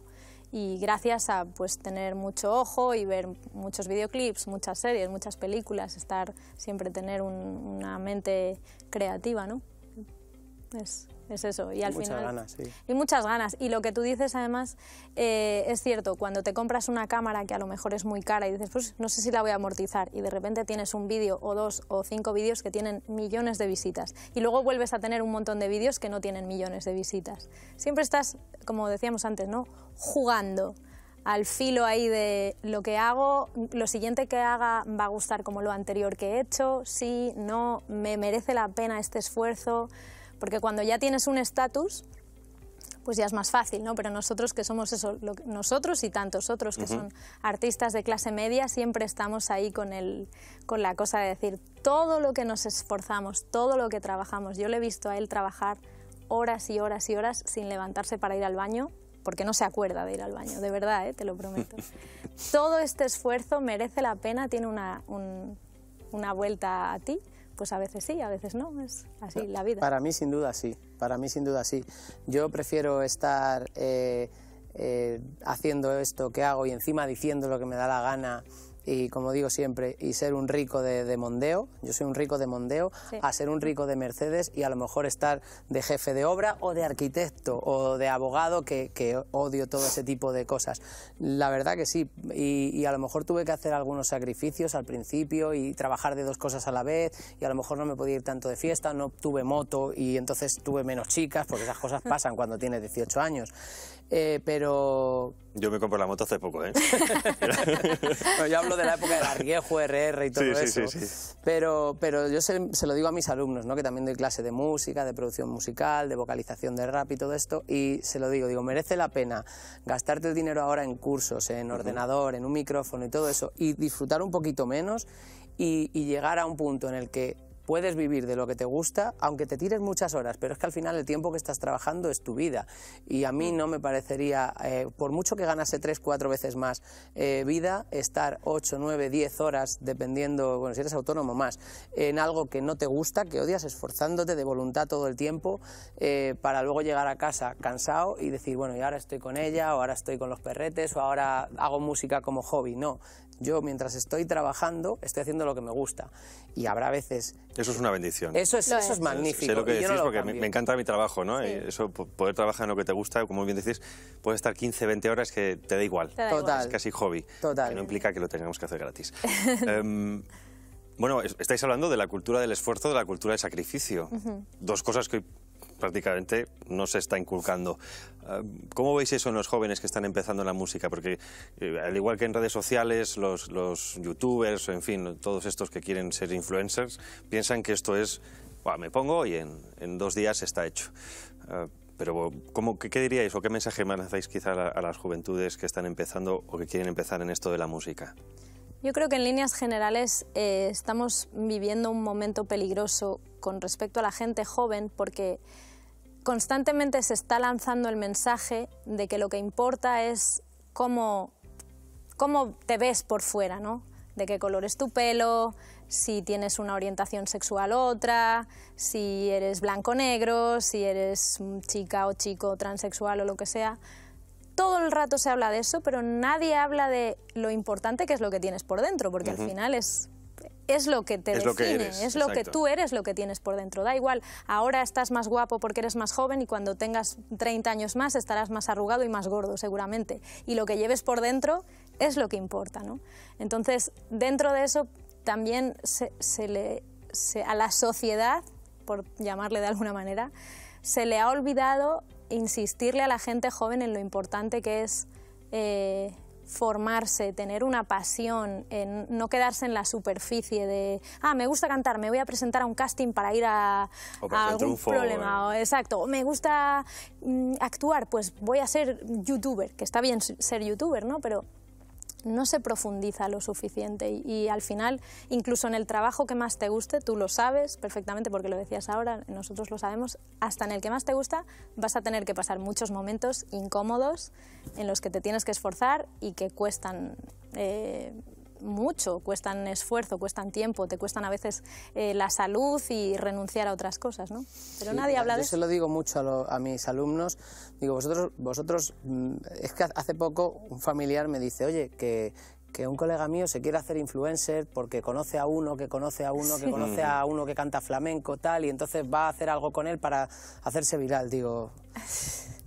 y gracias a pues tener mucho ojo y ver muchos videoclips, muchas series, muchas películas, estar siempre tener un- una mente creativa, ¿no? Es, es eso. Y al muchas final, ganas, sí. y muchas ganas. Y lo que tú dices, además, eh, es cierto, cuando te compras una cámara que a lo mejor es muy cara y dices, pues no sé si la voy a amortizar, y de repente tienes un vídeo o dos o cinco vídeos que tienen millones de visitas, y luego vuelves a tener un montón de vídeos que no tienen millones de visitas. Siempre estás, como decíamos antes, ¿no? jugando al filo ahí de lo que hago, lo siguiente que haga va a gustar como lo anterior que he hecho, sí, no, me merece la pena este esfuerzo, porque cuando ya tienes un estatus, pues ya es más fácil, ¿no? Pero nosotros que somos eso, lo que- nosotros y tantos otros que son artistas de clase media, siempre estamos ahí con, el, con la cosa de decir, todo lo que nos esforzamos, todo lo que trabajamos, yo le he visto a él trabajar horas y horas y horas sin levantarse para ir al baño, porque no se acuerda de ir al baño, de verdad, ¿eh? te lo prometo. todo este esfuerzo merece la pena, tiene una, un- una vuelta a ti, pues a veces sí, a veces no, es así la vida. Para mí sin duda sí, para mí sin duda sí. Yo prefiero estar eh, eh, haciendo esto que hago y encima diciendo lo que me da la gana y como digo siempre, y ser un rico de, de mondeo, yo soy un rico de mondeo, Sí. a ser un rico de Mercedes y a lo mejor estar de jefe de obra o de arquitecto o de abogado, que, que odio todo ese tipo de cosas. La verdad que sí, y, y a lo mejor tuve que hacer algunos sacrificios al principio y trabajar de dos cosas a la vez, y a lo mejor no me podía ir tanto de fiesta, no tuve moto y entonces tuve menos chicas, porque esas cosas pasan cuando tienes 18 años. Eh, pero Yo me compré la moto hace poco, ¿eh? bueno, yo hablo de la época del Arriejo, RR y todo Sí, eso. sí, sí. Pero, pero yo se, se lo digo a mis alumnos, ¿no? que también doy clase de música, de producción musical, de vocalización de rap y todo esto, y se lo digo, digo, merece la pena gastarte el dinero ahora en cursos, en ordenador, en un micrófono y todo eso, y disfrutar un poquito menos y, y llegar a un punto en el que puedes vivir de lo que te gusta, aunque te tires muchas horas, pero es que al final el tiempo que estás trabajando es tu vida. Y a mí no me parecería, eh, por mucho que ganase tres, cuatro veces más eh, vida, estar ocho, nueve, diez horas, dependiendo, bueno, si eres autónomo más, en algo que no te gusta, que odias, esforzándote de voluntad todo el tiempo, eh, para luego llegar a casa cansado y decir, bueno, y ahora estoy con ella, o ahora estoy con los perretes, o ahora hago música como hobby. No, yo mientras estoy trabajando, estoy haciendo lo que me gusta. Y habrá veces Eso es una bendición. eso es, eso es magnífico. Sé lo que decís no lo porque me, cambio. me encanta mi trabajo, ¿no? Sí. Eso, po- poder trabajar en lo que te gusta, como bien decís, puede estar 15, 20 horas que te da igual. Te da Total. igual. Es casi hobby. Total. Que no implica que lo tengamos que hacer gratis. Em, bueno, es- estáis hablando de la cultura del esfuerzo, de la cultura del sacrificio. Dos cosas que prácticamente no se está inculcando. Em, ¿Cómo veis eso en los jóvenes que están empezando en la música? Porque eh, al igual que en redes sociales, los, los youtubers, en fin, todos estos que quieren ser influencers, piensan que esto es, "Buah, me pongo y en, en dos días está hecho. Eh, Pero ¿cómo, qué, qué diríais o qué mensaje lanzáis quizá a, a las juventudes que están empezando o que quieren empezar en esto de la música? Yo creo que en líneas generales eh, estamos viviendo un momento peligroso con respecto a la gente joven porque constantemente se está lanzando el mensaje de que lo que importa es cómo, cómo te ves por fuera, ¿no? De qué color es tu pelo, si tienes una orientación sexual u otra, si eres blanco o negro, si eres chica o chico transexual o lo que sea. Todo el rato se habla de eso, pero nadie habla de lo importante que es lo que tienes por dentro, porque al final es, es lo que te Es lo que define, eres, es lo que tú eres lo que tienes por dentro. Da igual, ahora estás más guapo porque eres más joven y cuando tengas 30 años más estarás más arrugado y más gordo seguramente. Y lo que lleves por dentro es lo que importa. ¿no? Entonces, dentro de eso también se, se le, se- a la sociedad, por llamarle de alguna manera, se le ha olvidado insistirle a la gente joven en lo importante que es eh, formarse, tener una pasión, en no quedarse en la superficie de, ah, me gusta cantar, me voy a presentar a un casting para ir a, O para a algún triunfo, problema. o- exacto, o me gusta mm, actuar, pues voy a ser youtuber, que está bien ser youtuber, ¿no? Pero no se profundiza lo suficiente y, al final, incluso en el trabajo que más te guste, tú lo sabes perfectamente porque lo decías ahora, nosotros lo sabemos, hasta en el que más te gusta vas a tener que pasar muchos momentos incómodos en los que te tienes que esforzar y que cuestan eh, mucho, cuestan esfuerzo, cuestan tiempo, te cuestan a veces eh, la salud y renunciar a otras cosas, ¿no? Pero Sí, nadie habla yo de se eso. lo digo mucho a, lo- a mis alumnos. Digo, vosotros, vosotros, mm, es que hace poco un familiar me dice, oye, que, que un colega mío se quiere hacer influencer porque conoce a uno, que conoce a uno, que conoce a uno que canta flamenco, tal, y entonces va a hacer algo con él para hacerse viral. Digo,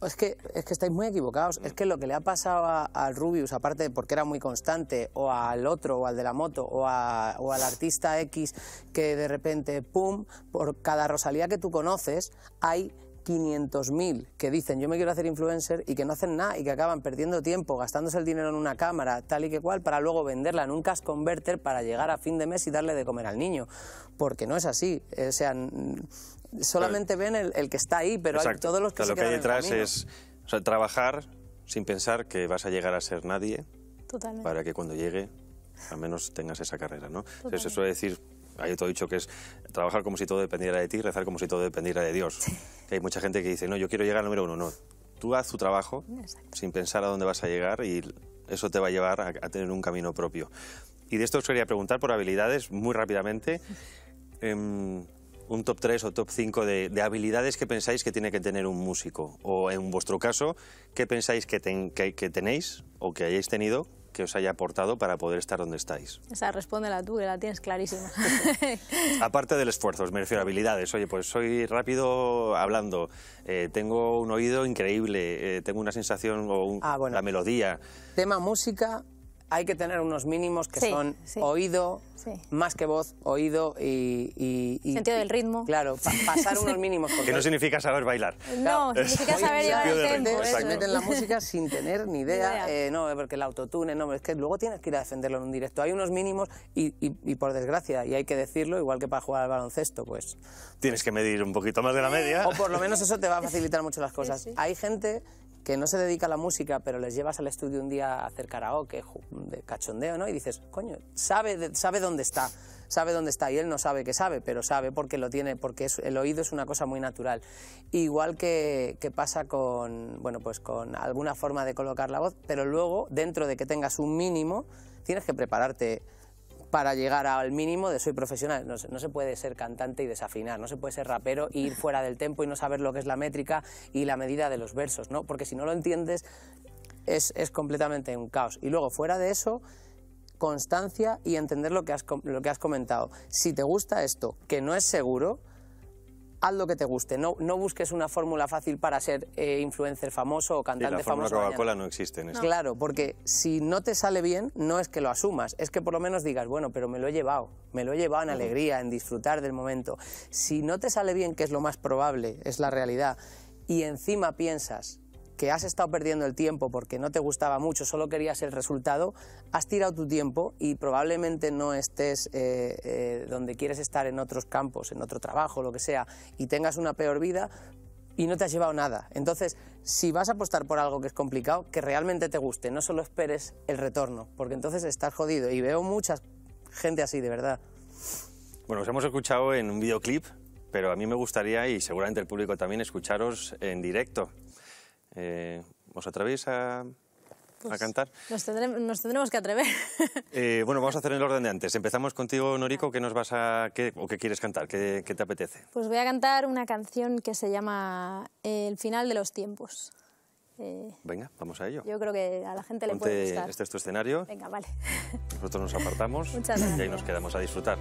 es que, es que estáis muy equivocados. Es que lo que le ha pasado al Rubius, aparte de porque era muy constante, o al otro, o al de la moto, o, a- o al artista X, que de repente, pum, por cada Rosalía que tú conoces, hay 500.000 que dicen yo me quiero hacer influencer y que no hacen nada y que acaban perdiendo tiempo gastándose el dinero en una cámara tal y que cual para luego venderla en un cash converter para llegar a fin de mes y darle de comer al niño porque no es así o sea solamente ven el, el que está ahí pero hay todos los que O sea, se lo que hay detrás camino. es o sea, trabajar sin pensar que vas a llegar a ser nadie Totalmente. para que cuando llegue al menos tengas esa carrera, ¿no? Entonces, se suele decir, hay otro dicho que es trabajar como si todo dependiera de ti, rezar como si todo dependiera de Dios. Hay mucha gente que dice, no, yo quiero llegar al número uno, no. Tú haz tu trabajo Exacto. sin pensar a dónde vas a llegar y eso te va a llevar a, a tener un camino propio. Y de esto os quería preguntar por habilidades muy rápidamente. Em, un top 3 o top 5 de, de habilidades que pensáis que tiene que tener un músico. O en vuestro caso, ¿qué pensáis que, ten- que- que tenéis o que hayáis tenido que os haya aportado para poder estar donde estáis? Esa respóndela tú, que la tienes clarísima. Aparte del esfuerzo, me refiero a habilidades. Oye, pues soy rápido hablando, eh, tengo un oído increíble, eh, tengo una sensación o un- Ah, bueno. la melodía. tema música hay que tener unos mínimos que Sí, son sí. oído, Sí. más que voz, oído y... y- y- Sentido del ritmo. Claro, pa- pasar unos mínimos. porque Que no significa saber bailar. No, significa saber llevar el la tempo. se música sin tener ni idea, idea. eh, no, porque el autotune, no, es que luego tienes que ir a defenderlo en un directo. Hay unos mínimos y, y- y por desgracia, y hay que decirlo, igual que para jugar al baloncesto, pues... Tienes que medir un poquito más de la media. O por lo menos eso te va a facilitar mucho las cosas. sí. Hay gente que no se dedica a la música, pero les llevas al estudio un día a hacer karaoke, de cachondeo, ¿no? Y dices, coño, sabe, sabe dónde está, sabe dónde está. Y él no sabe que sabe, pero sabe porque lo tiene, porque el oído es una cosa muy natural. Igual que, que pasa con, bueno, pues con alguna forma de colocar la voz, pero luego, dentro de que tengas un mínimo, tienes que prepararte para llegar al mínimo de soy profesional. No se, puede ser cantante y desafinar, no se puede ser rapero e ir fuera del tempo y no saber lo que es la métrica y la medida de los versos, ¿no? Porque si no lo entiendes es, es completamente un caos. Y luego, fuera de eso, constancia y entender lo que, has, lo que has comentado. Si te gusta esto, que no es seguro, haz lo que te guste. No, no busques una fórmula fácil para ser eh, influencer famoso o cantante la fórmula famoso. mañana. Coca-Cola no existe en esto. Claro, porque si no te sale bien, no es que lo asumas, es que por lo menos digas, bueno, pero me lo he llevado, me lo he llevado en alegría, en disfrutar del momento. Si no te sale bien, que es lo más probable, es la realidad, y encima piensas que has estado perdiendo el tiempo porque no te gustaba mucho, solo querías el resultado, has tirado tu tiempo y probablemente no estés eh, eh, donde quieres estar en otros campos, en otro trabajo, lo que sea, y tengas una peor vida, y no te has llevado nada. Entonces, si vas a apostar por algo que es complicado, que realmente te guste, no solo esperes el retorno, porque entonces estás jodido. Y veo mucha gente así, de verdad. Bueno, os hemos escuchado en un videoclip, pero a mí me gustaría, y seguramente el público también, escucharos en directo. Eh, ¿Os atrevéis a, a cantar? Nos, tendremos, nos tendremos que atrever. Eh, bueno, vamos a hacer en el orden de antes. Empezamos contigo, Noriko. ¿Qué nos vas a, qué, o qué quieres cantar? ¿Qué, qué te apetece? Pues voy a cantar una canción que se llama El final de los tiempos. Eh, Venga, vamos a ello. yo creo que a la gente le puede Ponte, gustar. este es tu escenario. Venga, vale. Nosotros nos apartamos Muchas y ahí gracias. nos quedamos a disfrutar.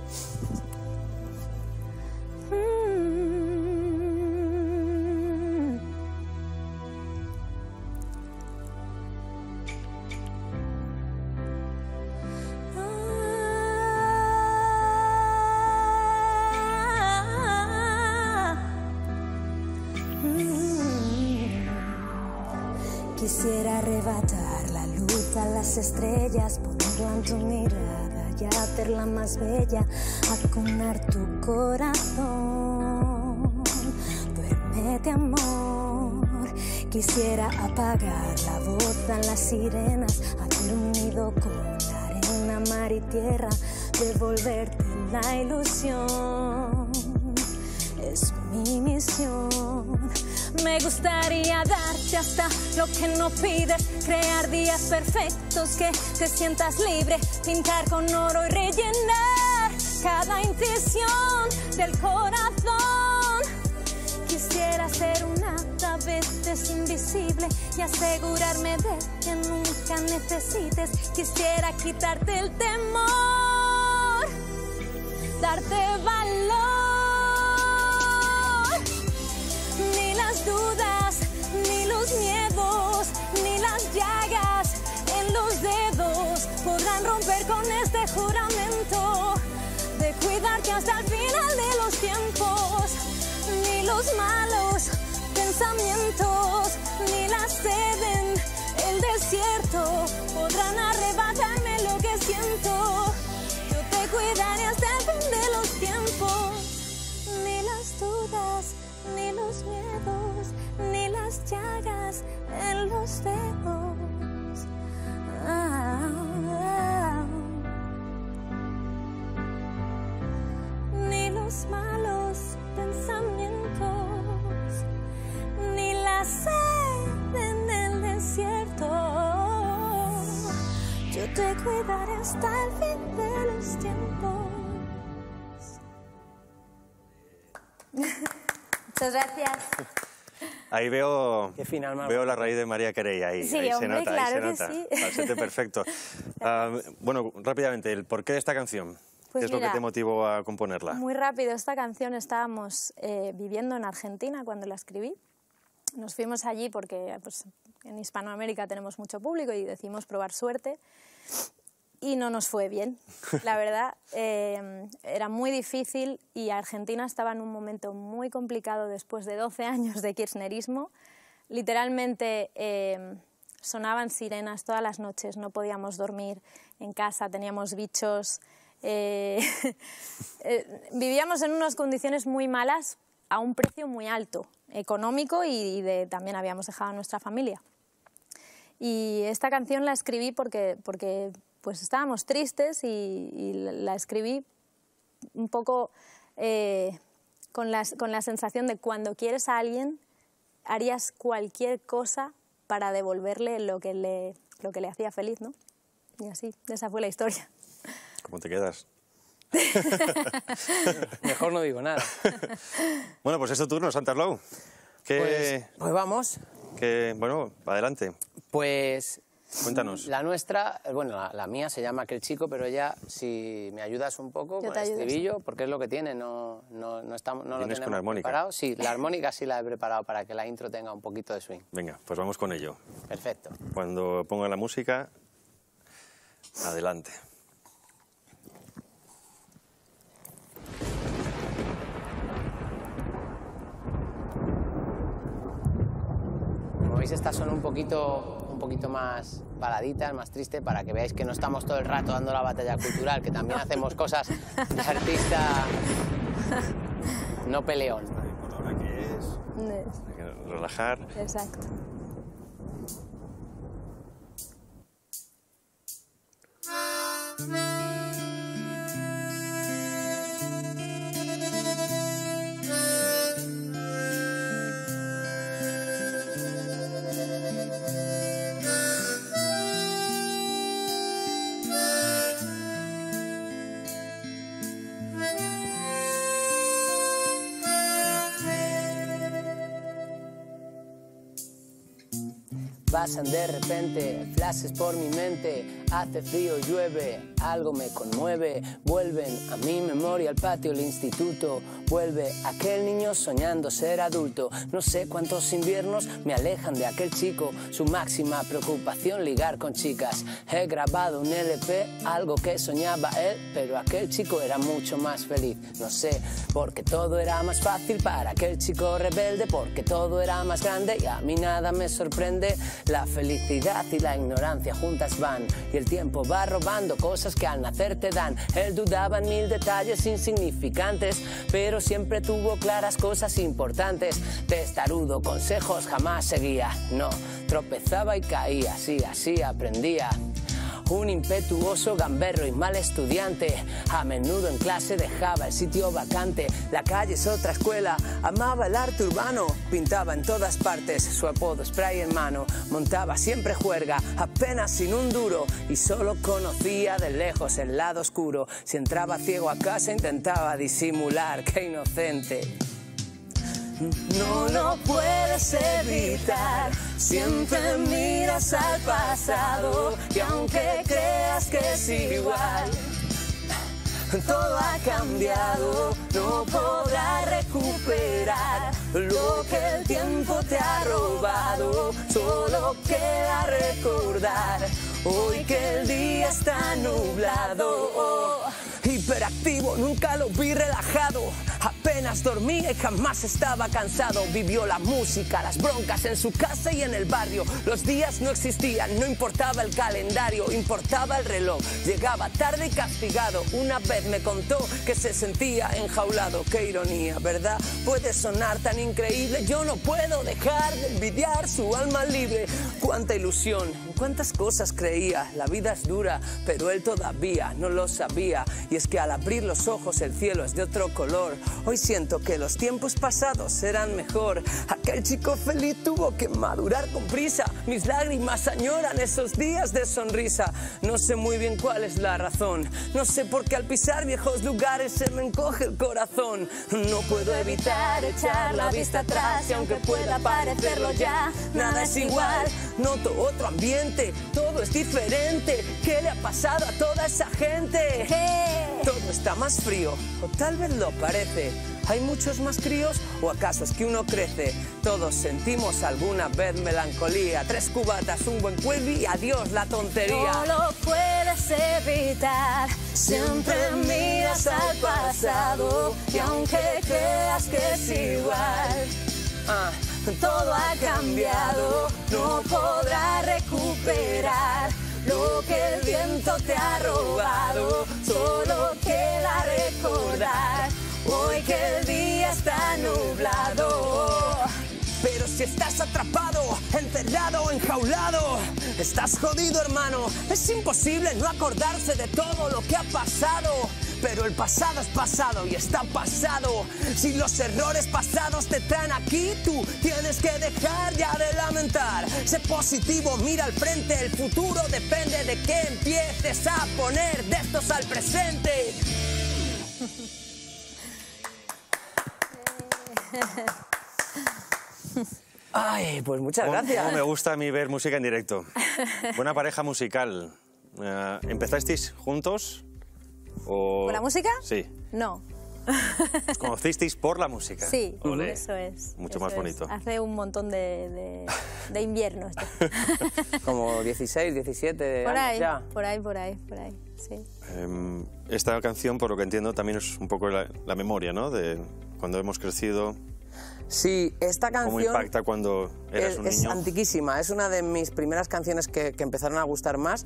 Las estrellas, ponerla en tu mirada y hacerla más bella, aconar tu corazón. Duérmete, amor. Quisiera apagar la voz a las sirenas, hacer un nido con arena, mar y tierra, devolverte la ilusión es mi misión. Me gustaría darte hasta lo que no pides, crear días perfectos que te sientas libre, pintar con oro y rellenar cada intuición del corazón. Quisiera ser una vez invisible y asegurarme de que nunca necesites. Quisiera quitarte el temor, darte valor. Hasta el final de los tiempos. Ni los malos pensamientos, ni la sed en el desierto podrán arrebatarme lo que siento. Yo te cuidaré hasta el fin de los tiempos ni las dudas, ni los miedos, ni las llagas en los dedos. Ah, ah. Ni los malos pensamientos, ni la sed en el desierto. Yo te cuidaré hasta el fin de los tiempos. Muchas gracias. Ahí veo, final veo la raíz de María Carey ahí. Sí, ahí se hombre, nota, ahí se claro nota. sí. Perfecto. Ah, bueno, rápidamente, el porqué de esta canción. Pues ¿Qué es lo que mira, te motivó a componerla? Muy rápido, esta canción estábamos eh, viviendo en Argentina cuando la escribí. Nos fuimos allí porque pues, en Hispanoamérica tenemos mucho público y decidimos probar suerte. Y no nos fue bien, la verdad. eh, era muy difícil y Argentina estaba en un momento muy complicado después de 12 años de kirchnerismo. Literalmente eh, sonaban sirenas todas las noches, no podíamos dormir en casa, teníamos bichos. Eh, eh, vivíamos en unas condiciones muy malas a un precio muy alto, económico y, y de, también habíamos dejado a nuestra familia. Y esta canción la escribí porque, porque pues estábamos tristes y, y la escribí un poco eh, con, la, con la sensación de cuando quieres a alguien, harías cualquier cosa para devolverle lo que le, lo que le hacía feliz, ¿no? Y así, esa fue la historia. ¿Cómo te quedas? Mejor no digo nada. Bueno, pues es tu turno, Santa. ¿Qué, Pues, pues vamos. qué- bueno, adelante. Pues Cuéntanos. La nuestra, bueno, la, la mía se llama Aquel Chico, pero ya, si me ayudas un poco Yo con te el estribillo, porque es lo que tiene, no, no, no, estamos, no lo ¿Vienes con tenemos armónica? preparado. Sí, la armónica sí la he preparado para que la intro tenga un poquito de swing. Venga, pues vamos con ello. Perfecto. Cuando ponga la música, adelante. Como veis, estas son un poquito, un poquito más baladitas, más tristes, para que veáis que no estamos todo el rato dando la batalla cultural, que también hacemos cosas de artista no peleón. ¿Ahora qué es? Hay que relajar. Exacto. Pasan de repente, flashes por mi mente, hace frío, llueve, algo me conmueve, vuelven a mi memoria el patio, el instituto, vuelve aquel niño soñando ser adulto, no sé cuántos inviernos me alejan de aquel chico, su máxima preocupación ligar con chicas, he grabado un LP, algo que soñaba él, pero aquel chico era mucho más feliz, no sé, porque todo era más fácil para aquel chico rebelde, porque todo era más grande y a mí nada me sorprende, la felicidad y la ignorancia juntas van el tiempo va robando cosas que al nacer te dan. Él dudaba en mil detalles insignificantes, pero siempre tuvo claras cosas importantes. Testarudo, consejos jamás seguía, no, tropezaba y caía, sí, así aprendía. Un impetuoso gamberro y mal estudiante. A menudo en clase dejaba el sitio vacante. La calle es otra escuela. Amaba el arte urbano. Pintaba en todas partes. Su apodo spray en mano. Montaba siempre juerga. Apenas sin un duro. Y solo conocía de lejos el lado oscuro. Si entraba ciego a casa intentaba disimular. Qué inocente. No lo puedes evitar, siempre miras al pasado y aunque creas que es igual, todo ha cambiado, no podrás recuperar lo que el tiempo te ha robado, solo queda recordar hoy que el día está nublado. Hiperactivo, nunca lo vi relajado. Apenas dormía y jamás estaba cansado. Vivió la música, las broncas en su casa y en el barrio. Los días no existían, no importaba el calendario, importaba el reloj. Llegaba tarde y castigado. Una vez me contó que se sentía enjaulado. Qué ironía, ¿verdad? Puede sonar tan increíble. Yo no puedo dejar de envidiar su alma libre. Cuánta ilusión, cuántas cosas creía. La vida es dura, pero él todavía no lo sabía. Y es que al abrir los ojos el cielo es de otro color. Hoy siento que los tiempos pasados eran mejor. Aquel chico feliz tuvo que madurar con prisa. Mis lágrimas añoran esos días de sonrisa. No sé muy bien cuál es la razón. No sé por qué al pisar viejos lugares se me encoge el corazón. No puedo evitar echar la vista atrás y aunque pueda parecerlo ya, nada es igual. Noto otro ambiente, todo es diferente. ¿Qué le ha pasado a toda esa gente? Todo está más frío, o tal vez lo parece. ¿Hay muchos más críos o acaso es que uno crece? Todos sentimos alguna vez melancolía. Tres cubatas, un buen cuello y adiós la tontería. No lo puedes evitar, siempre miras al pasado y aunque creas que es igual, Ah, todo ha cambiado, no podrás recuperar lo que el viento te ha robado, solo queda recordar hoy que el día está nublado. Pero si estás atrapado, encerrado, enjaulado, estás jodido, hermano. Es imposible no acordarse de todo lo que ha pasado. Pero el pasado es pasado y está pasado. Si los errores pasados te traen aquí, tú tienes que dejar ya de lamentar. Sé positivo, mira al frente. El futuro depende de que empieces a poner de estos al presente. Ay, pues muchas ¿Cómo, gracias. cómo me gusta a mí ver música en directo? Buena pareja musical. Eh, ¿Empezasteis juntos? O... ¿Con la música? Sí. No. ¿Os conocisteis por la música? Sí, Olé. eso es. Mucho eso más es. bonito. Hace un montón de, de, de inviernos. Como 16, 17 por años ahí, ya. por ahí, por ahí, por ahí. Sí. Em, esta canción, por lo que entiendo, también es un poco la, la memoria, ¿no? De cuando hemos crecido. Sí, esta canción... ¿Cómo impacta cuando eras es, un es niño? antiquísima, es una de mis primeras canciones que, que empezaron a gustar más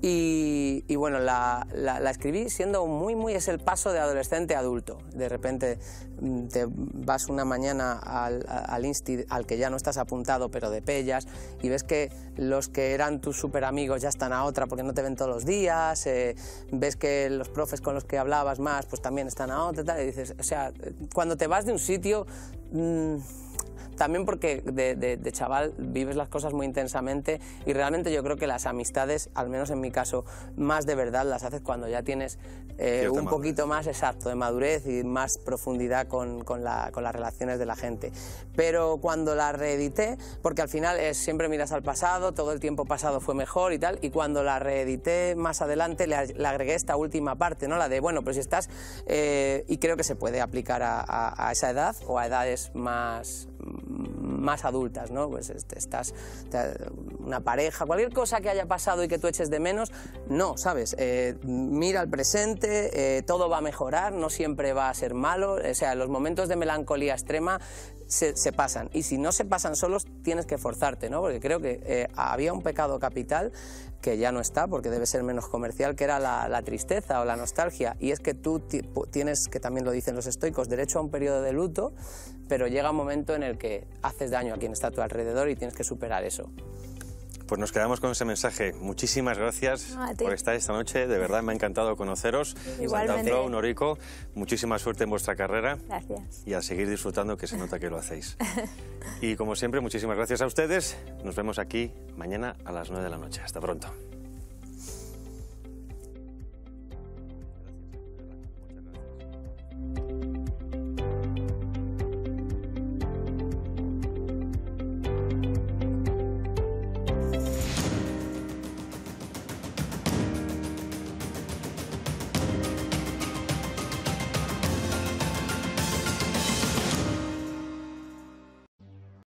y, y bueno, la, la- la escribí siendo muy, muy, es el paso de adolescente a adulto. De repente mm, te vas una mañana al, al insti al que ya no estás apuntado, pero de pellas, y ves que los que eran tus super amigos ya están a otra porque no te ven todos los días, eh, ves que los profes con los que hablabas más pues también están a otra, tal, y dices, o sea, cuando te vas de un sitio... mm, también porque de, de- de chaval vives las cosas muy intensamente y realmente yo creo que las amistades, al menos en mi caso, más de verdad las haces cuando ya tienes eh, un madurez. poquito más exacto de madurez y más profundidad con, con la- con las relaciones de la gente. Pero cuando la reedité, porque al final es, siempre miras al pasado, todo el tiempo pasado fue mejor y tal, y cuando la reedité más adelante le, le agregué esta última parte, ¿no? la de, bueno, pues si estás, eh, y creo que se puede aplicar a, a- a esa edad o a edades más, más adultas, ¿no? Pues este, estás, una pareja, cualquier cosa que haya pasado y que tú eches de menos, no, ¿sabes? Eh, mira al presente, eh, todo va a mejorar, no siempre va a ser malo, o sea, los momentos de melancolía extrema se, se pasan y si no se pasan solos tienes que forzarte, ¿no? Porque creo que eh, había un pecado capital que ya no está porque debe ser menos comercial, que era la, tristeza o la nostalgia. Y es que tú tienes, que también lo dicen los estoicos, derecho a un periodo de luto, pero llega un momento en el que haces daño a quien está a tu alrededor y tienes que superar eso. Pues nos quedamos con ese mensaje. Muchísimas gracias por estar esta noche. De verdad me ha encantado conoceros. Igualmente. Santa Norico, muchísima suerte en vuestra carrera Gracias. y a seguir disfrutando, que se nota que lo hacéis. Y como siempre, muchísimas gracias a ustedes. Nos vemos aquí mañana a las 9 de la noche. Hasta pronto.